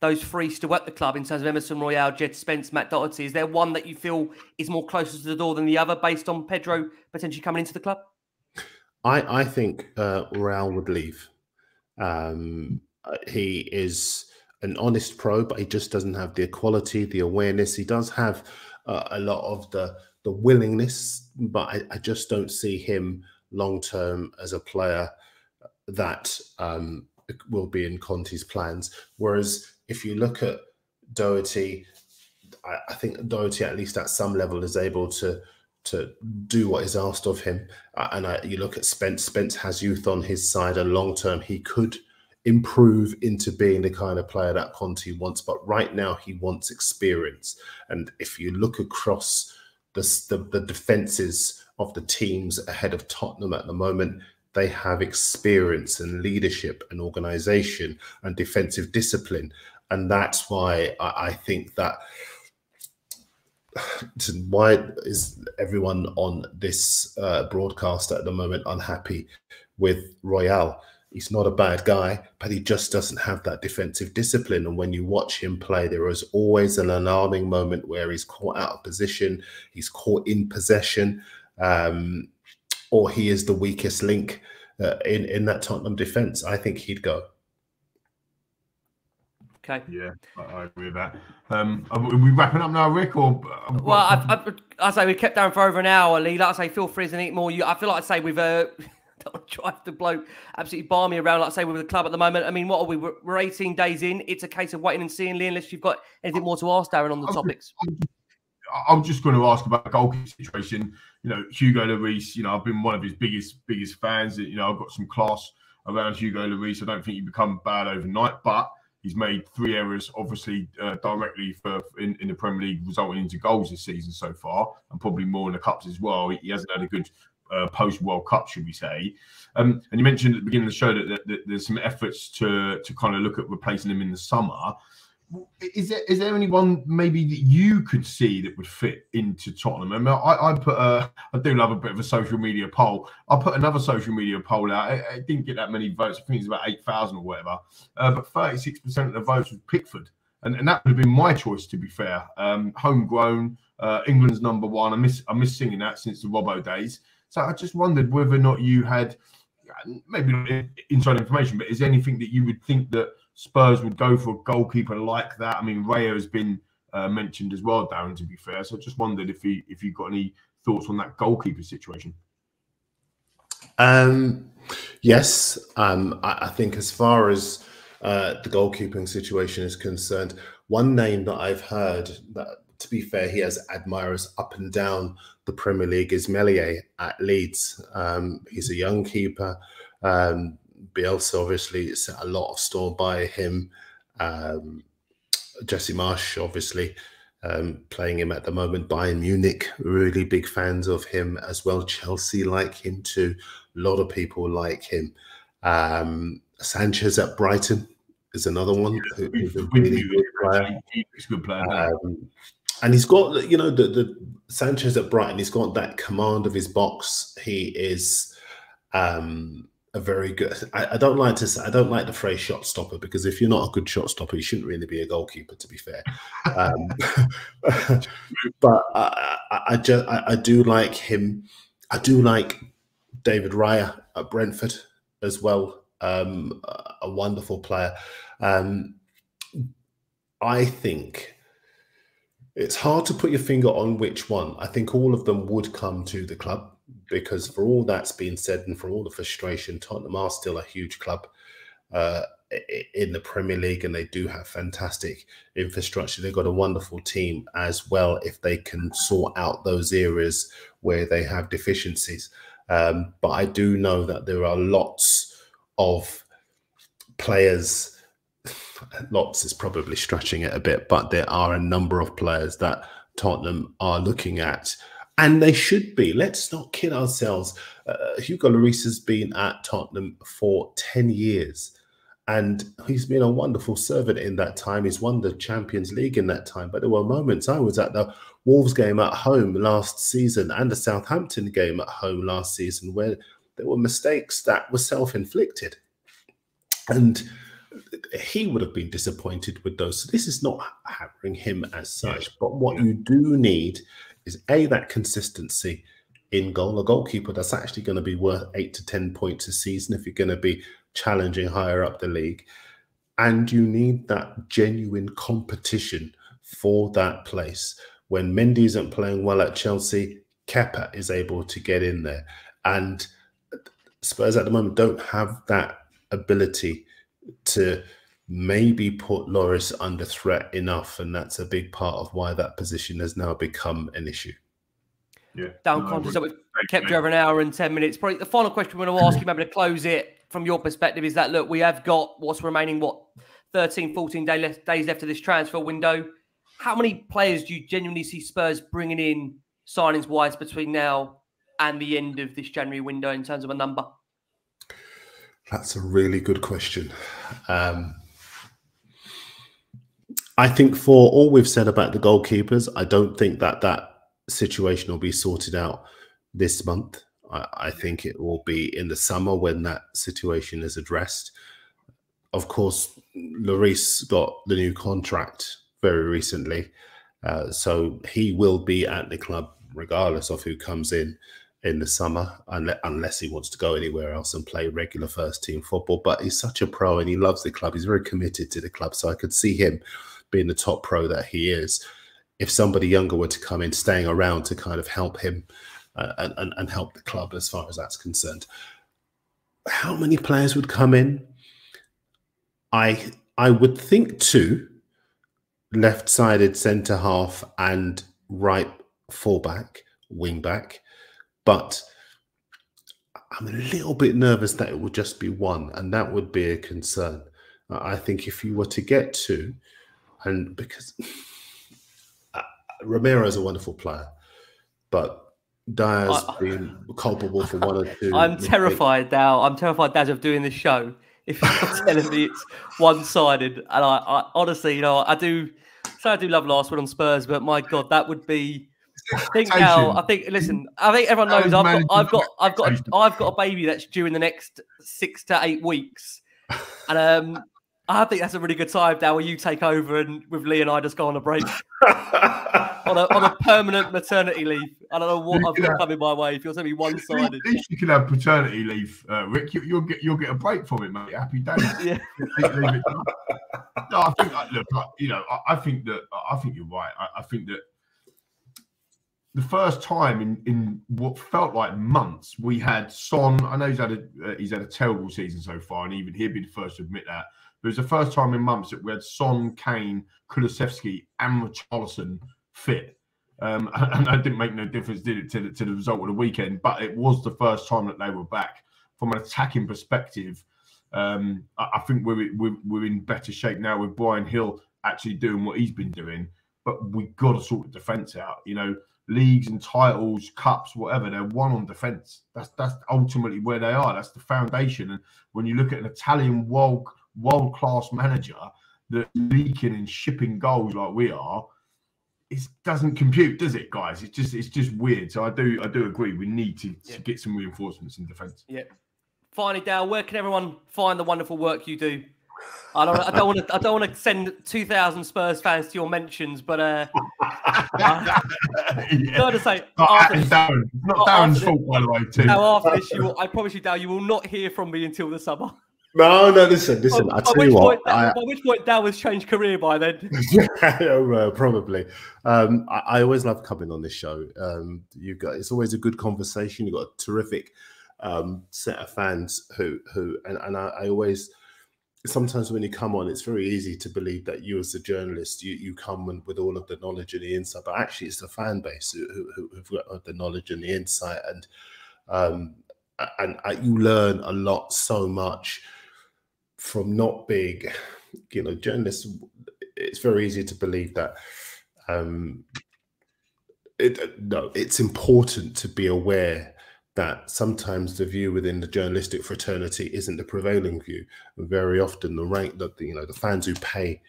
those three still at the club in terms of Emerson Royal, Jed Spence, Matt Doherty? Is there one that you feel is more closer to the door than the other based on Pedro potentially coming into the club? I, I think uh, Royal would leave. Um, he is an honest pro, but he just doesn't have the equality, the awareness. He does have uh, a lot of the the willingness, but I, I just don't see him long term as a player that um, will be in Conte's plans. Whereas if you look at Doherty, I, I think Doherty, at least at some level, is able to to do what is asked of him. And I, you look at Spence. Spence has youth on his side, and long term he could improve into being the kind of player that Conte wants. But right now, he wants experience. And if you look across the, the, the defenses of the teams ahead of Tottenham at the moment, they have experience and leadership and organization and defensive discipline. And that's why I, I think that why is everyone on this uh, broadcast at the moment unhappy with Royal? He's not a bad guy, but he just doesn't have that defensive discipline. And when you watch him play, there is always an alarming moment where he's caught out of position, he's caught in possession, um, or he is the weakest link uh, in in that Tottenham defense. I think he'd go. Okay. Yeah, I, agree with that. Um, are we wrapping up now, Rick? Or well, I, I, I say we kept down for over an hour, Lee. Like I say, feel free to eat more. You, I feel like I say we've uh, don't drive the bloke absolutely balmy around, like I say, with the club at the moment. I mean, what are we? We're 18 days in. It's a case of waiting and seeing, Lee, unless you've got anything more to ask, Darren, on the topics. I'm just going to ask about the goalkeeper situation. You know, Hugo Lloris, you know, I've been one of his biggest, biggest fans. You know, I've got some class around Hugo Lloris. I don't think you become bad overnight, but he's made three errors, obviously uh, directly for in, in, the Premier League, resulting into goals this season so far, and probably more in the cups as well. He hasn't had a good uh, post World Cup, should we say? Um, and you mentioned at the beginning of the show that, that, that, there's some efforts to to kind of look at replacing him in the summer. Is there is there anyone maybe that you could see that would fit into Tottenham? I, mean, I, I put a, I do love a bit of a social media poll. I put another social media poll out. It, didn't get that many votes. I think it's about eight thousand or whatever. Uh, but thirty six percent of the votes was Pickford, and, and that would have been my choice to be fair. Um, homegrown, uh, England's number one. I miss I miss singing that since the Robbo days. So I just wondered whether or not you had maybe inside information, but is there anything that you would think that Spurs would go for a goalkeeper like that? I mean, Raya has been uh, mentioned as well, Darren. To be fair, so I just wondered if you if you got any thoughts on that goalkeeper situation. Um, yes, um, I, I, think as far as uh, the goalkeeping situation is concerned, one name that I've heard that to be fair, he has admirers up and down the Premier League. Is Meslier at Leeds? Um, he's a young keeper. Um, Bielsa obviously set a lot of store by him. Um, Jesse Marsch, obviously, um, playing him at the moment. Bayern Munich, really big fans of him as well. Chelsea like him too. A lot of people like him. Um, Sanchez at Brighton is another one. Who's a really good player. He's a Good player. Um, and he's got you know the the Sanchez at Brighton. He's got that command of his box. He is um, a very good. I, I, don't like to say I don't like the phrase shot stopper because if you're not a good shot stopper, you shouldn't really be a goalkeeper. To be fair, um, but I, I, I just I, I do like him. I do like David Raya at Brentford as well. Um, a wonderful player. Um, I think it's hard to put your finger on which one. I think all of them would come to the club because, for all that's been said and for all the frustration, Tottenham are still a huge club uh, in the Premier League and they do have fantastic infrastructure. They've got a wonderful team as well if they can sort out those areas where they have deficiencies. Um, but I do know that there are lots of players lots is probably stretching it a bit, but there are a number of players that Tottenham are looking at, and they should be. Let's not kid ourselves. Uh, Hugo Lloris has been at Tottenham for 10 years, and he's been a wonderful servant in that time. He's won the Champions League in that time, but there were moments I was at the Wolves game at home last season and the Southampton game at home last season where there were mistakes that were self inflicted. And he would have been disappointed with those. So this is not hammering him as such. But what you do need is a that consistency in goal, a goalkeeper that's actually going to be worth eight to ten points a season if you're going to be challenging higher up the league, and you need that genuine competition for that place. When Mendy isn't playing well at Chelsea, Kepa is able to get in there, and Spurs at the moment don't have that ability to maybe put Lloris under threat enough, and that's a big part of why that position has now become an issue. Yeah, down no, conscious that we've kept you over an hour and ten minutes. Probably the final question we're going to ask you, maybe to close it from your perspective, is that look, we have got what's remaining, what 13, 14 day left, days left of this transfer window. How many players do you genuinely see Spurs bringing in signings wise between now and the end of this January window in terms of a number? That's a really good question. Um, I think for all we've said about the goalkeepers, I don't think that that situation will be sorted out this month. I, I think it will be in the summer when that situation is addressed. Of course, Lloris got the new contract very recently, uh, so he will be at the club regardless of who comes in in the summer, unless he wants to go anywhere else and play regular first team football. But he's such a pro and he loves the club. He's very committed to the club. So I could see him being the top pro that he is. If somebody younger were to come in, staying around to kind of help him uh, and, and help the club as far as that's concerned. How many players would come in? I I would think two left-sided centre half and right fullback, wing back but I'm a little bit nervous that it will just be one, and that would be a concern. I think if you were to get two, and because uh, Romero is a wonderful player, but Dier's I, been culpable for one or two. I'm terrified now. I'm terrified, Daz, of doing this show. If you're telling me it's one-sided, and I, I honestly, you know, I do. So I do love last word on Spurs, but my God, that would be I think now. I think. Listen. I think everyone knows. I've got. I've got. I've got. A, I've got a baby that's due in the next six to eight weeks, and um, I think that's a really good time now where you take over and with Lee and I just go on a break on, a, on a permanent maternity leave. I don't know what you I've got have, coming my way. If you're telling me one sided, at least you can have paternity leave, uh, Rick. You, will get you'll get a break from it, mate. Happy days. yeah. no, I think look, you know, I, I, think that I think you're right. I, I think that the first time in, in what felt like months, we had Son. I know he's had a uh, he's had a terrible season so far, and even he'd be the first to admit that. It was the first time in months that we had Son, Kane, Kulusevski, and Richarlison fit. Um, and that didn't make no difference, did it, to the, to the result of the weekend? But it was the first time that they were back. From an attacking perspective, um, I, think we're, we're we're in better shape now with Bryan Gil actually doing what he's been doing. But we got to sort the defence out. You know, leagues and titles, cups, whatever, they're won on defence. That's that's ultimately where they are. That's the foundation. And when you look at an Italian world world class manager that leaking and shipping goals like we are, it doesn't compute, does it, guys? It's just it's just weird. So I do I do agree. We need to, to get some reinforcements in defence. Yeah. Finally, Dale, where can everyone find the wonderful work you do? I don't. I don't want to. I don't want to send two thousand Spurs fans to your mentions, but uh, uh yeah. to say, not, this, Darren, not Darren's fault, by the way. Too. Now after this, you will, I promise you, Dal, you will not hear from me until the summer. No, no, listen, listen. I tell you what. Point, I, by which point, Dal has changed career by then. yeah, uh, probably. Um, I, I, always love coming on this show. Um, you got it's always a good conversation. You've got a terrific um, set of fans who who, and, and I, I always sometimes when you come on, it's very easy to believe that you, as a journalist, you, you come with, with all of the knowledge and the insight, but actually, it's the fan base who, who, who've got the knowledge and the insight, and um, and you learn a lot so much from not being, you know, journalists. It's very easy to believe that. Um, it, no, it's important to be aware that sometimes the view within the journalistic fraternity isn't the prevailing view. Very often, the rank that you know the fans who pay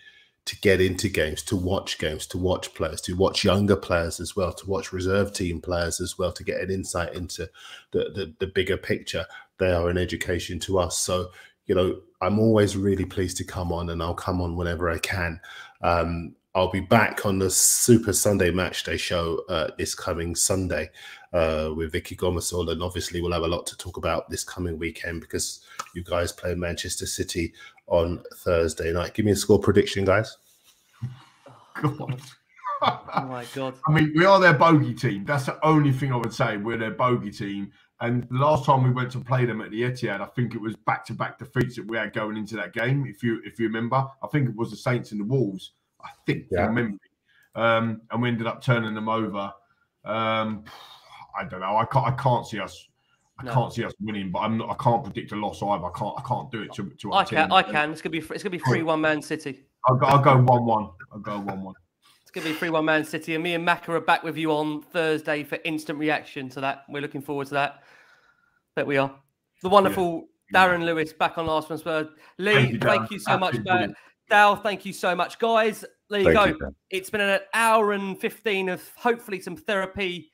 to get into games, to watch games, to watch players, to watch younger players as well, to watch reserve team players as well, to get an insight into the the, the bigger picture. They are an education to us. So you know, I'm always really pleased to come on, and I'll come on whenever I can. Um, I'll be back on the Super Sunday Matchday show uh, this coming Sunday uh, with Vicky Gomersall, and obviously we'll have a lot to talk about this coming weekend because you guys play Manchester City on Thursday night. Give me a score prediction, guys. God. oh my god! I mean, we are their bogey team. That's the only thing I would say. We're their bogey team. And the last time we went to play them at the Etihad, I think it was back-to-back defeats that we had going into that game. If you if you remember, I think it was the Saints and the Wolves. I think yeah. remember. Um, and we ended up turning them over. Um, I don't know. I can't. I can't see us. I no. can't see us winning, but I'm not. I can't predict a loss either. I can't. I can't do it to. to I can. Team. I can. It's gonna be. It's gonna be three one Man City. I'll go. I'll go one one. I'll go one one It's gonna be three one Man City, and me and Macca are back with you on Thursday for instant reaction to that. We're looking forward to that. Bet we are. The wonderful yeah. Darren Lewis back on Last One Spurs. Lee, thank you, thank you so Absolutely. much. Dal, thank you so much, guys. There you Thank go. You, it's been an hour and 15 of hopefully some therapy.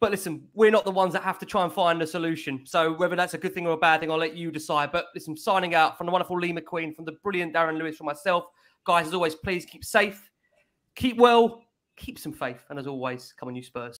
But listen, we're not the ones that have to try and find a solution. So whether that's a good thing or a bad thing, I'll let you decide. But listen, signing out from the wonderful Lee McQueen, from the brilliant Darren Lewis, from myself. Guys, as always, please keep safe, keep well, keep some faith. And as always, come on, you Spurs.